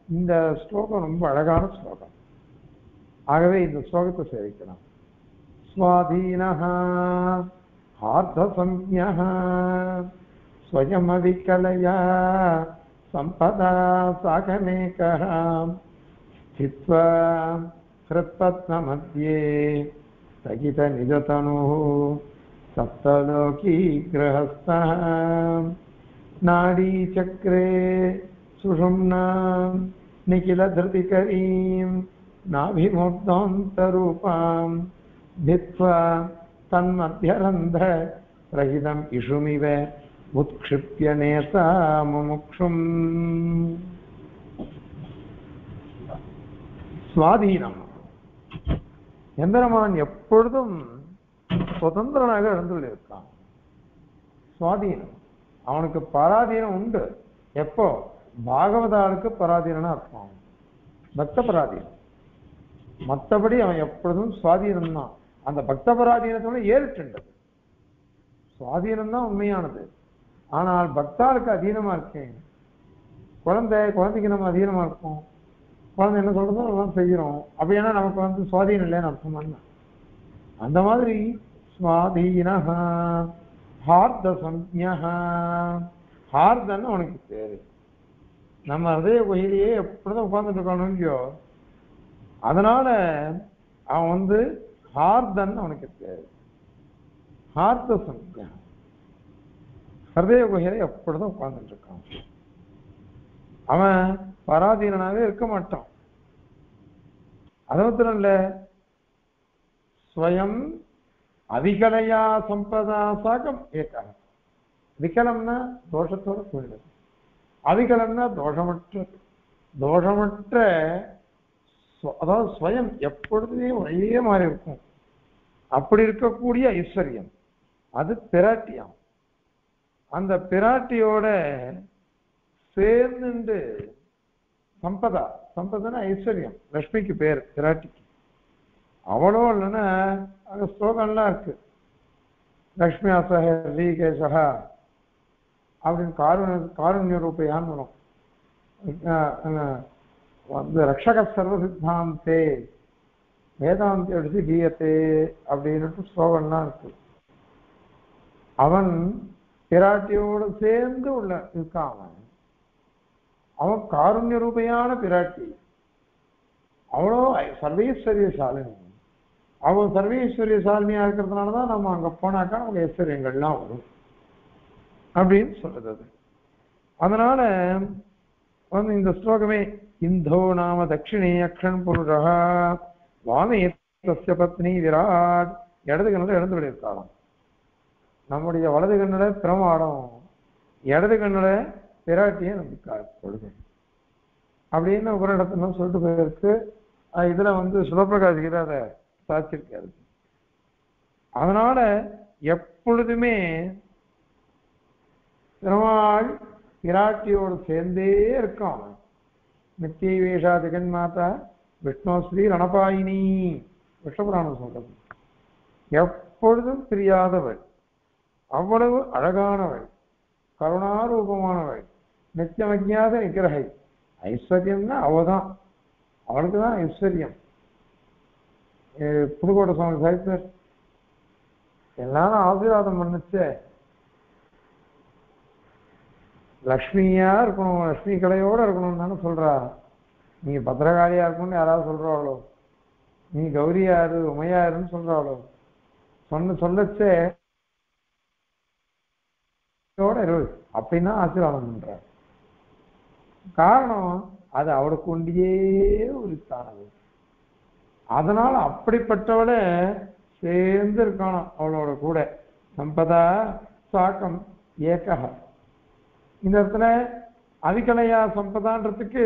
இந்த ஸ்லோகம் ரொம்ப அழகான ஸ்லோகம் ஆகவே இந்த ஸ்லோகத்தை சேவிக்கலாம் ஸ்வாதீனः हार्दसंज्ञः स्वयमविकलया सम्पदा साकमेकः स्थित्वा हृत्पत्नमध्ये स्थगितनिजतनुः सप्तलोकी गृहस्थः नाडीचक्रे सुषुम्नां, निखिलधृतिकरीं नाभिमुग्धान्तरूपां भित्त्वा तन्मध्यरन्ध्ररहितम् इषुमिव उत्क्षिप्य नेता मुमुक्षुम्। स्वाधीनम्। எந்திரமான் எப்பொழுதும் சுதந்திரனாக இருந்துள்ளிருக்கான். சுவாதீனம். அவனுக்கு பராதீனம் உண்டு. எப்போ? பாகவதாளுக்கு பராதீனம் அர்த்தம் பக்த பராதீனம். மற்றபடி அவன் எப்பொழுதும் சுவாதீனம் தான் அந்த பக்த பராதீனத்தோட ஏறிட்டுண்டது சுவாதீனம் தான் உண்மையானது. ஆனால் பக்தாளுக்கு அதீனமா இருக்கேன். குழந்தை குழந்தைக்கு நம்ம அதீனமா இருக்கோம். குழந்தை என்ன சொல்றதோ அதெல்லாம் செய்கிறோம் அப்படின்னா நமக்கு வந்து சுவாதீனம் இல்லைன்னு அர்த்தம் அந்த மாதிரி சுவாதீன ஹார்த சஞ்ஞா ஹார்தன்னு அவனுக்கு பேரு. நம்ம அதே குகையிலேயே எப்படிதான் உட்கார்ந்துட்டு இருக்கானோ அதனால அவன் வந்து ஹார்தன் அவனுக்கு தேவை ஹார்த சஞ்ஞா ஹதய குகையில எப்படிதான் உட்கார்ந்துட்டு இருக்கான்? அவன் பராதீனனாவே இருக்க மாட்டோம் அது மாத்திரம் இல்ல. ஸ்வயம் அவிகலையா சம்பதா சாகம் ஏக்காக விகலம்னா தோஷத்தோட கூடினது அவிகலம்னா தோஷமற்ற தோஷமற்ற அதாவது ஸ்வயம் எப்பொழுதுமே ஒரே மாதிரி இருக்கும். அப்படி இருக்கக்கூடிய ஐஸ்வர்யம் அது பிராட்டியம். அந்த பிராட்டியோட சேர்ந்துண்டு சம்பதா சம்பதனா ஐஸ்வர்யம் லக்ஷ்மிக்கு பேர் பிராட்டிக்கு அவளோ இல்லைன்னா அங்க ஸ்லோகம்லாம் இருக்கு லக்ஷ்மி அசக ரீகேசகா அப்படின்னு காருண்ய காருண்ய ரூபையான்னு வரும் அஹ் அஹ் வந்து ரக்ஷக சர்வ சித்தாந்தே வேதாந்தி எடுத்து கீயத்தே அப்படின்னுட்டு ஸ்லோகம்லாம் இருக்கு அவன் பிராட்டியோடு சேர்ந்து உள்ள இருக்கான் அவன் அவன் காருண்ய ரூபையான பிராட்டி. அவ்வளோ சர்வேஸ்வரிய சாலினி அவன் சர்வேஸ்வரிய சாலினியா இருக்கிறதுனால தான் நம்ம அங்க போனாக்கா நமக்கு ஐஸ்வர்யங்கள்லாம் வரும். அப்படின்னு சொல்றது அது. அதனால வந்து இந்த ஸ்லோகமே இந்தோ நாம தட்சிணே அக்ஷன் புருஷா வாமே தஸ்ய பத்னி விராட். இடது கண்ணில் இழந்து விடையிருக்காளாம் நம்முடைய வலது கண்ணில் பிரமாடம் இடது கண்ணில் பிராட்டியை நமக்கு கொடுக்கணும். அப்படின்னு ஒரு இடத்துல சொல்லிட்டு போயிருக்கு. இதில் இதுல வந்து சிவபிரகாஷ் கீதை அதை சாதிச்சிருக்காரு அதனால எப்பொழுதுமே திருமால் பிராட்டியோடு சேர்ந்தே இருக்கான். நித்திய வேஷா ஜெகன் மாதா விஷ்ணு ஸ்ரீ ரணபாயினி விஷ்ணுபுராணம் சொல்றது. எப்பொழுதும் பிரியாதவள் அவ்வளவு அழகானவள் கருணாரூபமானவள் நித்தியம் அஜ்ஞாத நிகிரகை ஐஸ்வர்யம்னா அவதான். அவளுக்கு தான் ஐஸ்வர்யம். அஹ் புதுக்கோட்டை சுவாமி சாய்ப்பர் எல்லாரும் ஆசீர்வாதம் பண்ணுச்சே. லக்ஷ்மியா இருக்கணும் லக்ஷ்மி கலையோட இருக்கணும்னு தானே சொல்றா. நீ பத்திரகாளியா இருக்கணும்னு யாராவது சொல்றாளோ? நீ கௌரியாரு உமையாருன்னு சொல்றாளோ? சொன்ன சொல்லச்சே. இருபது இரு. அப்படின்னா ஆசீர்வாதம் பண்ற காரணம் அது அவளுக்கு கொண்டே உரித்தானது. அதனால அப்படிப்பட்டவளை சேர்ந்து இருக்கணும் அவளோட கூட. சம்பதா சாக்கம் ஏகா இந்த இடத்துல அவிகலையா சம்பதான்றதுக்கு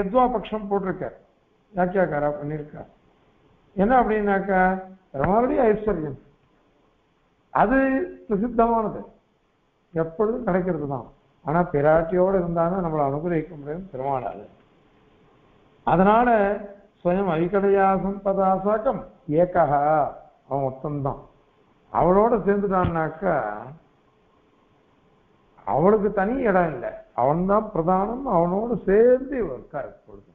எத்வா பட்சம் போட்டிருக்கார். யாக்கியாக்காரா பண்ணியிருக்கார். என்ன அப்படின்னாக்கா பெருமாளுடைய ஐஸ்வர்யம் அது பிரசித்தமானது. எப்பொழுதும் கிடைக்கிறது தான் ஆனா பிராட்டியோடு இருந்தாலும் நம்மளை அனுகிரகிக்க முடியும் பெருமாளாது அதனால சுயம் அவிகலையா சம்பதா சாக்கம். அவன் ஒத்தந்தான். அவளோட சேர்ந்துட்டான்னாக்கா அவளுக்கு தனி இடம் இல்லை. அவன்தான் பிரதானம் அவனோடு சேர்ந்து இருக்கா இப்பொழுது.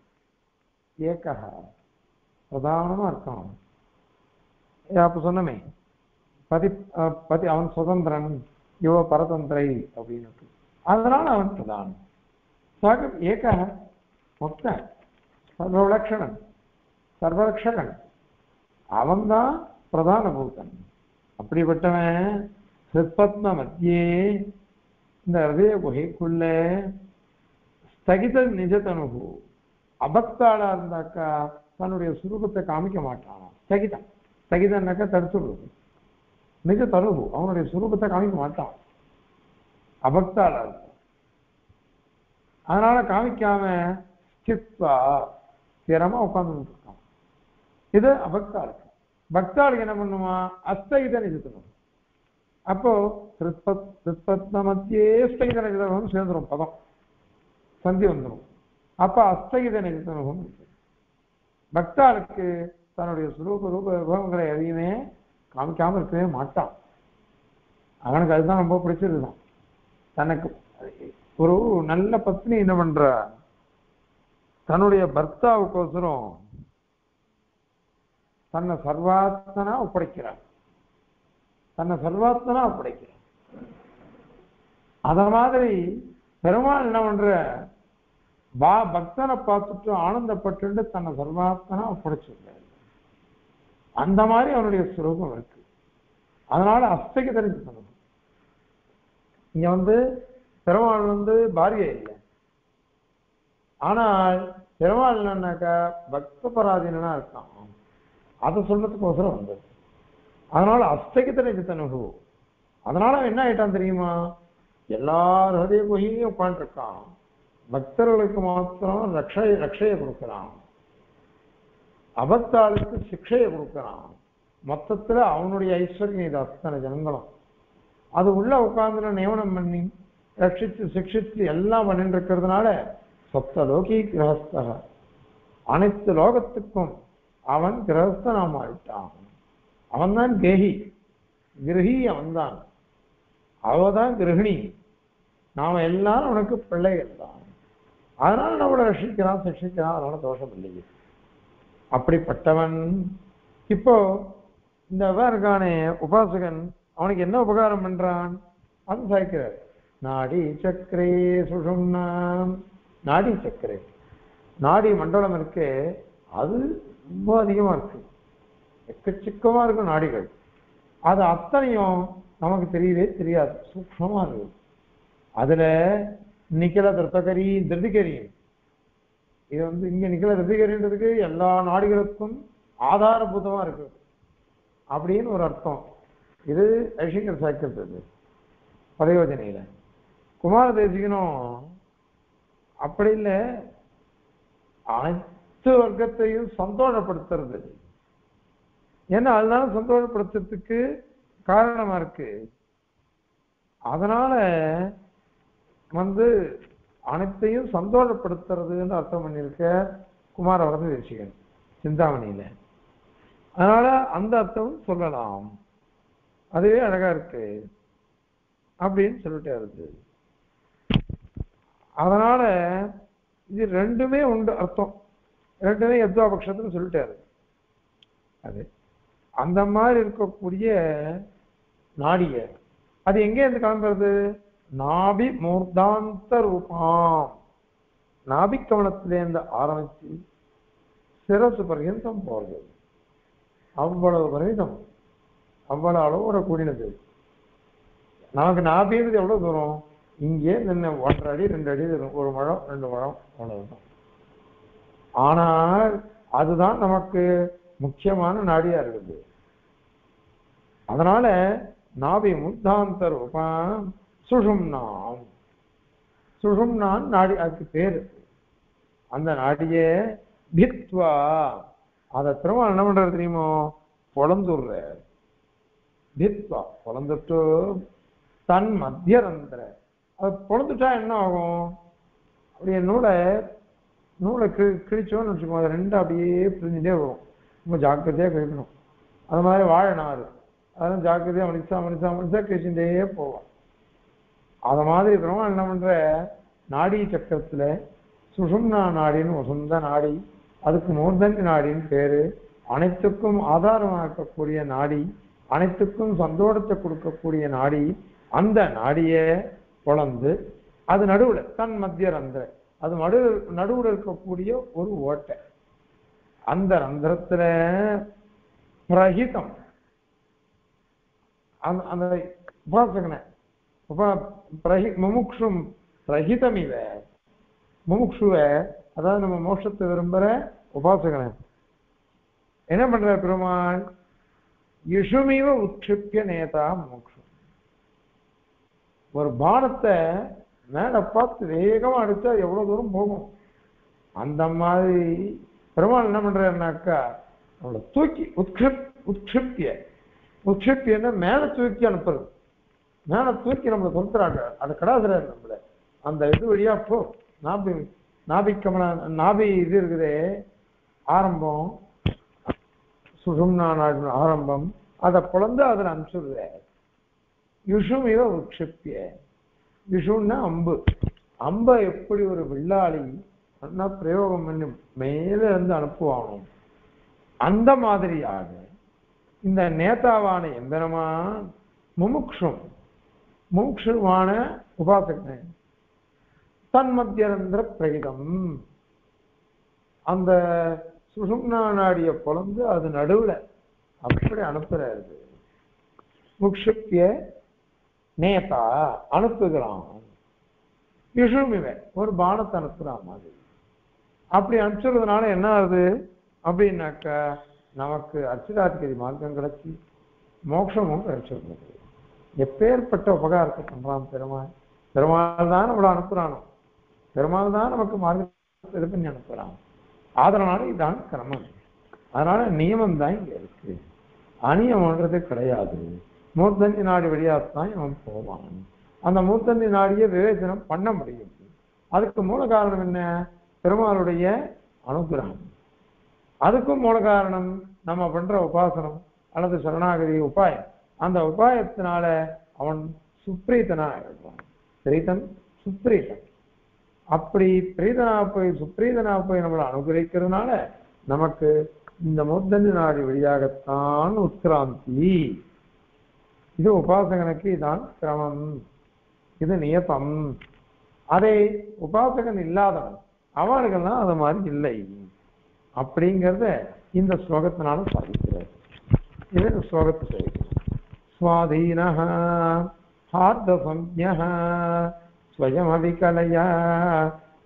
ஏகா பிரதானமா இருக்கான் அப்போ அப்ப சொன்னமே பதி அஹ், பதி அவன் சுதந்திரன் யுவ பரதந்திரை அப்படின்னு அதனால அவன் பிரதானம். சாகம் ஏக மொத்த சர்வலக்ஷணன் சர்வரக்ஷகன் அவன்தான் பிரதான பூதன் அப்படிப்பட்டவன் ஹிருத்பத்ம மத்தியே இந்த ஹிருதய குகைக்குள்ள ஸ்தகித நிஜத்தனுகு அபக்தாளா இருந்தாக்கா தன்னுடைய சுரூபத்தை காமிக்க மாட்டான்? ஸ்தகிதம். ஸ்தகிதன்னாக்கா தடுத்துடுறது. நிஜ தனுகு அவனுடைய சுரூபத்தை காமிக்க மாட்டான். அபக்தாளா இருக்கும் அதனால காமிக்காம சித்வா ஸ்திரமா உட்கார்ந்து இது அபக்தாளுக்கு. பக்தாளுக்கு என்ன பண்ணுமா? அஸ்தகித நிஜத்தனுகு அப்போ திருப்பத் திருப்பத்ன மத்தியே ஸ்தகித நிஜத்தனுகம் சேர்ந்துரும் பதம். சந்தி வந்துடும் அப்ப அஸ்தகித நிஜத்தனுகம் பக்தாளுக்கு தன்னுடைய சுரூப ரூப விபவங்களை எதையுமே காமிக்காம இருக்கவே மாட்டான். அவனுக்கு அதுதான் ரொம்ப பிடிச்சிருந்தான் தனக்கு ஒரு நல்ல பத்னி என்ன பண்ற? தன்னுடைய பர்த்தாவுக்கோசரம் தன்னை சர்வாத்மனா ஒப்படைக்கிறார். தன்னை சர்வாத்மனா ஒப்படைக்கிறார். அத மாதிரி பெருமாள் என்ன பண்ற? வா பக்தனை பார்த்துட்டு ஆனந்தப்பட்டு தன்னை சர்வாத்மனா ஒப்படைச்சிருக்காரு. அந்த மாதிரி அவனுடைய சுரூபம் இருக்கு. அதனால அஸ்தைக்கு தெரிஞ்சு இங்க வந்து பெருமாள் வந்து பாரியை இல்லை. ஆனால் பெருமாள் என்னன்னாக்கா பக்த பராதீனா இருக்கான். அதை சொல்றதுக்கோசரம் வந்தது. அதனால அஸ்தகித்தனை நிஜத்தனுகு அதனால அவன் என்ன ஆயிட்டான் தெரியுமா? எல்லா ஹதய குகையும் உட்காந்துருக்கான் பக்தர்களுக்கு மாத்திரம் ரக்ஷை ரக்ஷையை கொடுக்கிறான். அபக்தாளுக்கு சிக்ஷையை கொடுக்கிறான். மொத்தத்துல அவனுடைய ஐஸ்வர்யம் இது அத்தனை ஜனங்களும். அது உள்ள உட்கார்ந்து நியமனம் பண்ணி ரட்சித்து சிக்ஷித்து எல்லாம் பண்ணிட்டு இருக்கிறதுனால சொத்த லோகி கிரகஸ்தக அனைத்து லோகத்துக்கும் அவன் கிரகஸ்தனாம் ஆயிட்டான். அவன்தான் கேஹி கிரகி அவன்தான். அவதான் கிரகிணி. நாம எல்லாரும் உனக்கு பிள்ளைகள் தான். அதனால நம்மளை ரஷிக்கிறான் சிக்ஷிக்கிறான் அதனால தோஷம் இல்லையே. அப்படிப்பட்டவன். இப்போ இந்த இருக்கானே உபாசகன் அவனுக்கு என்ன உபகாரம் பண்றான்? அது சாய்க்கிறார். நாடி சக்கரே சுஷும்னாம் நாடி சக்கரே. நாடி மண்டலம் இருக்கு அது ரொம்ப அதிகமா இருக்கு. எக்கச்சக்கமா இருக்கும் நாடிகள். அது அத்தனையும் நமக்கு தெரியவே தெரியாது. சூக்ஷமா இருக்கு அதுல நிக்கல திருத்தகரி திருதிகரியும் இது வந்து இங்க நிக்கல திருதிகரின்றதுக்கு எல்லா நாடுகளுக்கும் ஆதாரபூதமா இருக்கு. அப்படின்னு ஒரு அர்த்தம். இது ஐஷங்கர் சாய்க்கிறது பதயோஜனையில் குமார தேசிகனும் அப்படி இல்லை. அனைத்து வர்க்கத்தையும் சந்தோஷப்படுத்துறது. ஏன்னா அதனால சந்தோஷப்படுத்துறதுக்கு காரணமா இருக்கு? அதனால வந்து அனைத்தையும் சந்தோஷப்படுத்துறதுன்னு அர்த்தம் பண்ணியிருக்க குமார வரத தேசிகன் சிந்தாமணியில. அதனால அந்த அர்த்தம் சொல்லலாம். அதுவே அழகா இருக்கு அப்படின்னு சொல்லிட்டே இருக்கு. அதனால இது ரெண்டுமே உண்டு அர்த்தம். ரெண்டுமே எத்வா பட்சத்துன்னு சொல்லிட்டாரு அது அந்த மாதிரி இருக்கக்கூடிய நாடிய அது எங்கே இருந்து கிளம்புறது நாபி மூர்தாந்த ரூபாம். நாபி கவனத்திலேருந்து ஆரம்பித்து சிரசு பர்யந்தம் போறது. அவ்வளவு பரிதம் அவ்வளவு அளவோட கூடினது. நமக்கு நாபிங்கிறது எவ்வளவு தூரம்? இங்கே நின்று ஒன்றரை அடி ரெண்டு அடி ஒரு முழம் ரெண்டு முழம் அவ்வளவுதான். ஆனால் அதுதான் நமக்கு முக்கியமான நாடியா இருக்குது. அதனால நாபி முத்தாந்த ரூபம் சுஷும்னாம். சுஷும்னான் நாடி அதுக்கு பேரு. அந்த நாடியே பித்வா. அதை திரும்ப என்ன பண்றது தெரியுமோ? பொழந்துடுற தித்வா பிறந்துட்டு தன் மத்தியரந்திர. அது பிறந்துட்டா என்ன ஆகும் அப்படியே நூலை நூலை கிழி கிழிச்சோன்னு வச்சுக்கோங்க அது ரெண்டு அப்படியே பிரிஞ்சுட்டே வரும். ரொம்ப ஜாக்கிரதையாக கிழிக்கணும். அது மாதிரி வாழை அதெல்லாம் ஜாக்கிரதையாக மனுஷா மனுஷா மனுஷா கிழிச்சுட்டே போவோம் அதை மாதிரி பிரம்மா என்ன பண்ற? நாடி சக்கரத்துல சுஷும்னா நாடின்னு வசந்த சொந்த நாடி அதுக்கு மூர்தண்டி நாடின்னு பேரு. அனைத்துக்கும் ஆதாரமாக இருக்கக்கூடிய நாடி அனைத்துக்கும் சந்தோஷத்தை கொடுக்கக்கூடிய நாடி அந்த நாடியே குழந்து அது நடுவுல தன் மத்திய ரந்திர அது நடு நடுவுல இருக்கக்கூடிய ஒரு ஓட்டை. அந்த ரந்திரத்துல பிரகிதம். அந்த அந்த உபாசகனை உபா பிரகி முமுக்ஷும் பிரகிதம் இவ. முமுக்ஷுவ அதாவது நம்ம மோட்சத்தை விரும்புற உபாசகனை. என்ன பண்ற பெருமாள்? இஷுமிவ உட்சிப்பிய நேதா மோட்சம் ஒரு பானத்தை மேல பார்த்து வேகமா அடிச்சா எவ்வளோ தூரம் போகும்? அந்த மாதிரி பெருமாள் என்ன பண்ணுறாருனாக்கா அவளை தூக்கி உட்கிப் உட்கிருப்பிய உட்கிருப்பியன்னா மேல தூக்கி அனுப்புறது. மேல தூக்கி நம்மளை சொல்றாங்க அதை கடாதுறாரு நம்மளை. அந்த இது வழியா போ. நாபி நாபிக்கமல நாபி இது இருக்குதே. ஆரம்பம். சுசும்னா நாடு ஆரம்பம். அதை பிளந்து அதில் அனுப்பிச்சுடுற யுஷும் இவ உட்சிப்பிய யுஷுன்னா அம்பு. அம்பை எப்படி ஒரு வில்லாளி நல்லா பிரயோகம் பண்ணி மேலே இருந்து அனுப்புவானோ? அந்த மாதிரியாக இந்த நேதாவான எம்பெருமான் முமுக்ஷும். முமுக்ஷுவான உபாசகன். தன்மத்தியரந்திர பிரகிதம். அந்த சுஷும்னா நாடிய பொழந்து அது நடுவுல. அப்படி அனுப்புறாரு. முக்ஷிப்பிய நேதா அனுப்புகிறான். விஷுமிவன் ஒரு பானத்தை அனுப்புகிறான் மாதிரி. அப்படி அனுப்பிச்சுறதுனால என்ன ஆகுது? அப்படின்னாக்கா நமக்கு அர்ச்சிதாதிபதி மார்க்கம் கிடைச்சி மோட்சமும் கிடைச்சிருந்தது எப்பேற்பட்ட உபகாரத்தை பண்ணுறான் பெருமாள்? பெருமாள் தான் நம்மளை அனுப்புகிறானோ பெருமாள் தான் நமக்கு மார்க்கத்தை இது பண்ணி அனுப்புகிறான் அதனால இதான் கிரமம் அதனால நியமம் தான் இங்க இருக்கு. அநியமன்றது கிடையாது. மூர்த்தந்தி நாடி வழியாத்தான் இவன் போவான். அந்த மூர்த்தந்தி நாடியை விவேச்சனம் பண்ண முடியும். அதுக்கு மூல காரணம் என்ன? பெருமாளுடைய அனுகிரகம். அதுக்கும் மூல காரணம் நம்ம பண்ற உபாசனம் அல்லது சரணாகதி உபாயம். அந்த உபாயத்தினால அவன் சுப்ரீதனா ஆயிடுவான் பிரீதன் சுப்ரீதன் அப்படி பிரீதனா போய் சுப்ரீதனா போய் நம்மளை அனுகிரகிக்கிறதுனால நமக்கு இந்த முத்தஞ்சு நாடி வழியாகத்தான் உத்கிராந்தி. இது உபாசகனுக்கு இதான் கிரமம் இது நியதம் அதை உபாசகன் இல்லாதவன் அவர்கள்லாம் அது மாதிரி இல்லை. அப்படிங்கிறத இந்த ஸ்லோகத்தினால சாதிக்கிறார். இது இந்த ஸ்லோகத்தை சொல்லிக்கிறார் சுவாதீன ஹார்த स्वयमविकलया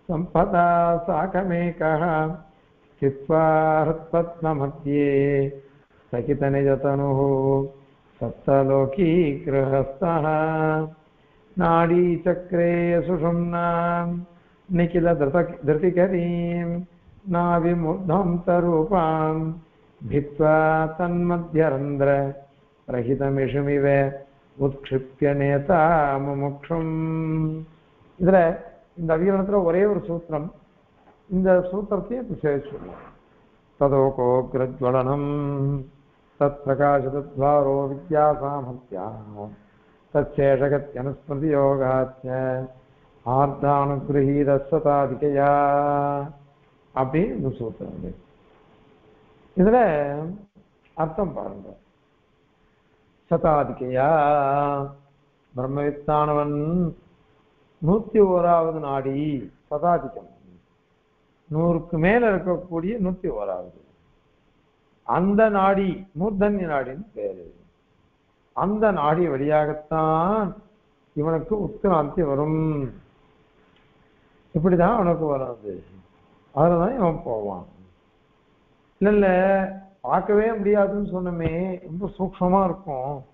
सम्पदा साकमेकः स्थित्वा हृत्पत्नमध्ये सखितनिजतनुः सप्तलोकी गृहस्थः नाडीचक्रे सुषुम्नां निखिलधृत धृतिकरीं नाविमुद्धन्तरूपां भित्त्वा तन्मध्यरन्ध्र रहितमिषुमिव उत्क्षिप्य नेता मुमुक्षुम्। இதுல இந்த அதிகரணத்துல ஒரே ஒரு சூத்திரம். இந்த சூத்திரத்தையும் விசேஷம் ததோகோக்ரஜ்வலனம் தத் பிரகாசத்வாரோ வித்யாசாமத்யா தச்சேஷகத்யனுஸ்மிருதியோகாச்ச ஆர்த்தானுகிரகீத சதாதிகையா அப்படின்னு இந்த சூத்திரம் இதுல அர்த்தம் பாருங்க. சதாதிகையா. பிரம்மவித்தானவன் நூத்தி ஓராவது நாடி சதாதிக்கம். நூறுக்கு மேல இருக்கக்கூடிய நூத்தி ஓராவது அந்த நாடி மூர்தன்ய நாடின்னு பேரு. அந்த நாடி வழியாகத்தான் இவனுக்கு உத்கிராந்தி வரும். இப்படிதான் அவனுக்கு வராது. அதுலதான் இவன் போவான். இல்ல இல்ல பார்க்கவே முடியாதுன்னு சொன்னோமே ரொம்ப சூக்ஷமா இருக்கும்.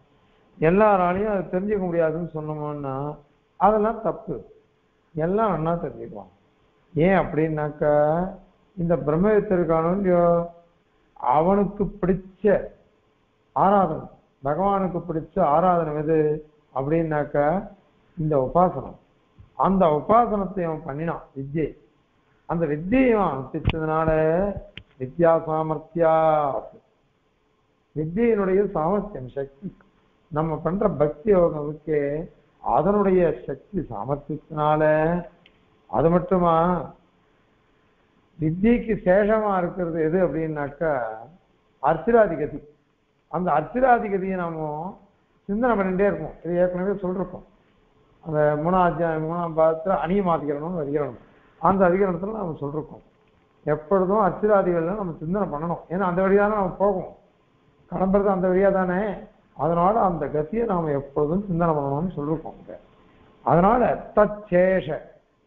எல்லாராலையும் அதை தெரிஞ்சுக்க முடியாதுன்னு சொன்னோம்னா அதெல்லாம் தப்பு. எல்லாம் ஒன்றா தெரிஞ்சுக்குவான் ஏன் அப்படின்னாக்கா இந்த பிரம்மவித்திருக்கானோ அவனுக்கு பிடிச்ச ஆராதனை பகவானுக்கு பிடிச்ச ஆராதனை எது அப்படின்னாக்கா இந்த உபாசனம். அந்த உபாசனத்தை அவன் பண்ணினான் வித்யை. அந்த வித்தியை அவன் அனுப்பிச்சதுனால வித்யா சாமர்த்தியா. வித்தியினுடைய சாமர்த்தியம் சக்தி. நம்ம பண்ற பக்தி யோகம் இருக்கே அதனுடைய சக்தி சாமர்த்தியத்தினால அது மட்டுமா? வித்தியக்கு சேஷமா இருக்கிறது எது அப்படின்னாக்கா அர்ச்சிராதிகதி அந்த அர்ச்சிராதிகதியை நாம சிந்தனை பண்ணிட்டே இருப்போம் இது ஏற்கனவே சொல்லிருக்கோம். அந்த மூணாம் அத்தியாயம் மூணாம் பாதத்துல அணியமாதிகரணம் அதிகரணம். அந்த அதிகரணத்துல நாம சொல்லிருக்கோம். எப்பொழுதும் அர்ச்சிராதிகளில் நம்ம சிந்தனை பண்ணணும். ஏன்னா அந்த வழியாக தான் நம்ம போகும். கிளம்புறது அந்த வழியா தானே அதனால அந்த கத்தியை நாம எப்பொழுதும் சிந்தனை பண்ணணும்னு சொல்லிருக்கோம் அதனால தச்சேஷ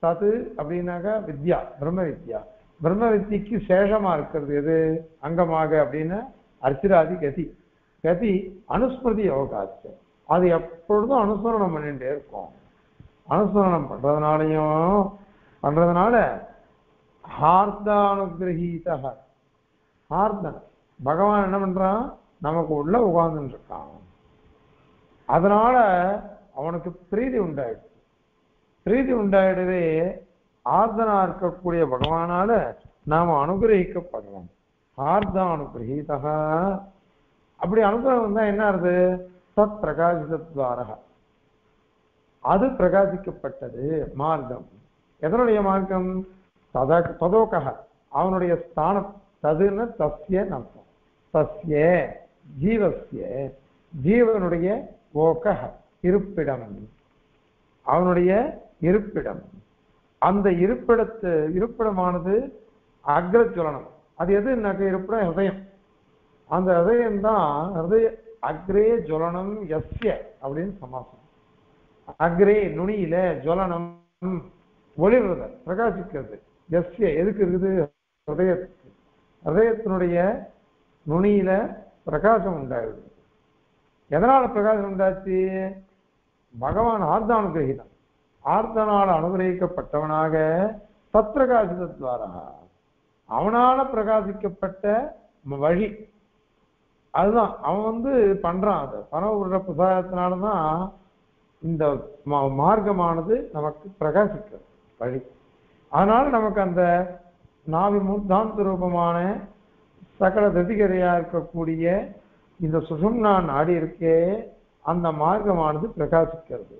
தது அப்படின்னாக்கா வித்யா பிரம்ம வித்யா. பிரம்ம வித்திக்கு சேஷமா இருக்கிறது எது? அங்கமாக அப்படின்னு அர்ச்சிராதி கதி. கதி அனுஸ்மிருதி யோகாச்சு. அது எப்பொழுதும் அனுசரணம் பண்ணிட்டே இருக்கும். அனுசரணம் பண்றதுனாலையும் பண்றதுனால ஹார்தானுகிரகீதக ஹார்தன் பகவான் என்ன பண்றான்? நமக்கு உள்ள உட்கார்ந்துட்டு இருக்கான் அதனால அவனுக்கு பிரீதி உண்டாயிடுது பிரீதி உண்டாயிடவே ஆர்தனா இருக்கக்கூடிய பகவானால நாம அனுகிரகிக்கப்படுறோம். ஆர்தா அனுகிரகீதக. அப்படி அனுகிரகம் வந்தா என்ன இருது சத் பிரகாசித்வாரக அது பிரகாசிக்கப்பட்டது மார்க்கம். எதனுடைய மார்க்கம்? தத ததோகக அவனுடைய ஸ்தானம் ததுன்னு தஸ்ய அர்த்தம் தஸ்ய. ஜீவசிய ஜீவனுடைய ஓக இருப்பிடம் அவனுடைய இருப்பிடம். அந்த இருப்பிடத்து இருப்பிடமானது அக்ரஜுவலனம் அது எதுனாக்க இருப்பிடம்? ஹதயம் அந்த ஹதயம் தான் ஹிருதய அக்ரே ஜுவலனம் எஸ்ய அப்படின்னு சமாசம். அக்ரே நுனியில ஜுவலனம் ஒளிர்றது பிரகாசிக்கிறது. எஸ்ய எதுக்கு இருக்குது? ஹிருதயத்துக்கு. ஹதயத்தினுடைய நுனியில பிரகாசம் உண்டாகுது எதனால் பிரகாசம் உண்டாச்சு பகவான் ஆர்த்தானுகிரகிதம் ஆர்த்தனால் அனுகிரகிக்கப்பட்டவனாக சத்பிரகாசித்வாரா அவனால பிரகாசிக்கப்பட்ட வழி. அதுதான் அவன் வந்து பண்றான் அது. பரமபுர பிரசாதத்தினாலதான் இந்த மா- மார்க்கமானது நமக்கு பிரகாசிக்கிறது வழி. அதனால நமக்கு அந்த நாவி மூர்த்தாந்த ரூபமான சகல கதிகரையா இருக்கக்கூடிய இந்த சுஷும்னா நாடி இருக்கே அந்த மார்க்கமானது பிரகாசிக்கிறது.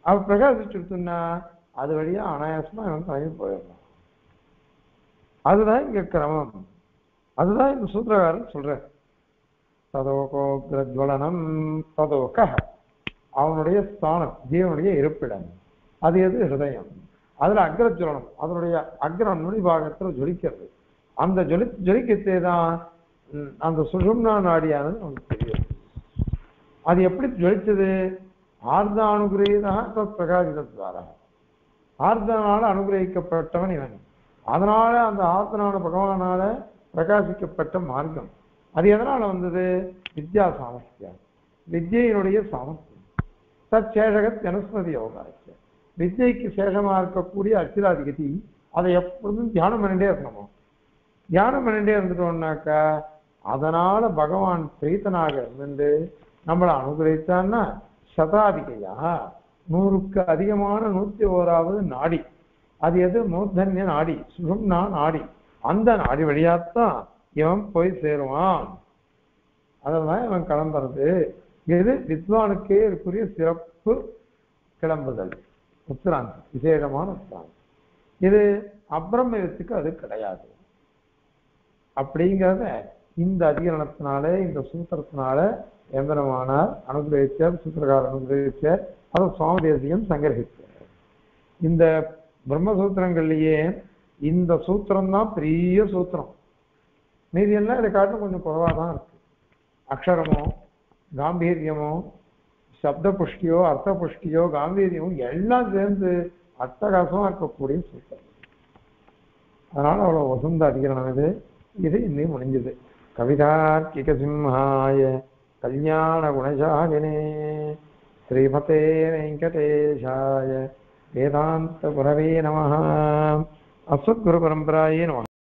அவ பிரகாசிச்சுட்டுன்னா அது வழியா அனாயாசமா இவன் கிளம்பி போயிடலாம் அதுதான் இங்க கிரமம். அதுதான் இந்த சூத்திரகாரன் சொல்ற ததோகோக்ரஜ்வலனம் ததோக. அவனுடைய ஸ்தானம் ஜீவனுடைய இருப்பிடம். அது எது? ஹிருதயம். அதுல அக்ரஜ்வலனம் அதனுடைய அக்ரம் நுனி பாகத்துல ஜொலிக்கிறது. அந்த ஜொலி ஜொலிக்கத்தே தான் அந்த சுஷும்னா நாடியானது நமக்கு தெரியும். அது எப்படி ஜொலிச்சது ஆர்தானுகிரகீதா தத் பிரகாசித்வாரா ஆர்தனால அனுகிரகிக்கப்பட்டவன் இவன். அதனால அந்த ஆர்த்தனான பகவானால பிரகாசிக்கப்பட்ட மார்க்கம். அது எதனால வந்தது? வித்யா சாமர்த்தியம். வித்யினுடைய சாமர்த்தியம். தற்சேஷகத் அனுஸ்மதி யோகாச்சு. வித்யைக்கு சேஷமா இருக்கக்கூடிய அச்சிராதிகதி அதை எப்பொழுதும் தியானம் பண்ணிட்டே இருக்கணுமா? தியானம் பண்ணிட்டே இருந்துட்டோம்னாக்கா அதனால பகவான் பிரீத்தனாக இருந்து நம்மளை அனுகிரகித்தான்னா சதாதிகையா? நூறுக்கு அதிகமான நூத்தி ஓராவது நாடி. அது எது? மூர்தன்ய நாடி. சுகம்னா நாடி. அந்த நாடி வழியாத்தான் இவன் போய் சேருவான். அதெல்லாம் இவன் கிளம்புறது. இது வித்வானுக்கே இருக்குரிய சிறப்பு கிளம்புதல். உத்திராந்தி விசேடமான உத்திராந்தி இது அப்ரமயத்துக்கு அது கிடையாது. அப்படிங்கிறத இந்த அதிகரணத்தினால இந்த சூத்திரத்தினால எந்திரமானார் அனுகிரகிச்சார் சூத்திரக்காரர் அனுகிரகிச்சார் அதை சுவாமி தேசியம் இந்த பிரம்மசூத்திரங்கள்லயே இந்த சூத்திரம் தான் பெரிய சூத்திரம். மீதி எல்லாம் இதை காட்டும் கொஞ்சம் குறைவாக தான் இருக்கு. அக்ஷரமோ காம்பீரியமோ சப்த புஷ்டியோ அர்த்த புஷ்டியோ காம்பீரியமோ எல்லாம் சேர்ந்து அட்டகாசமாக இருக்கக்கூடிய சூத்திரம். அதனால அவ்வளோ வசந்த அதிகரணம் இது. இது இன்னைக்கு முடிஞ்சது. கவிதார்க்கிக சிம்ஹாய கல்யாண குணசாலினே ஸ்ரீமதே வெங்கடேஷாய வேதாந்த குரவே நம அஸ்வத்குரு பரம்பராயே நம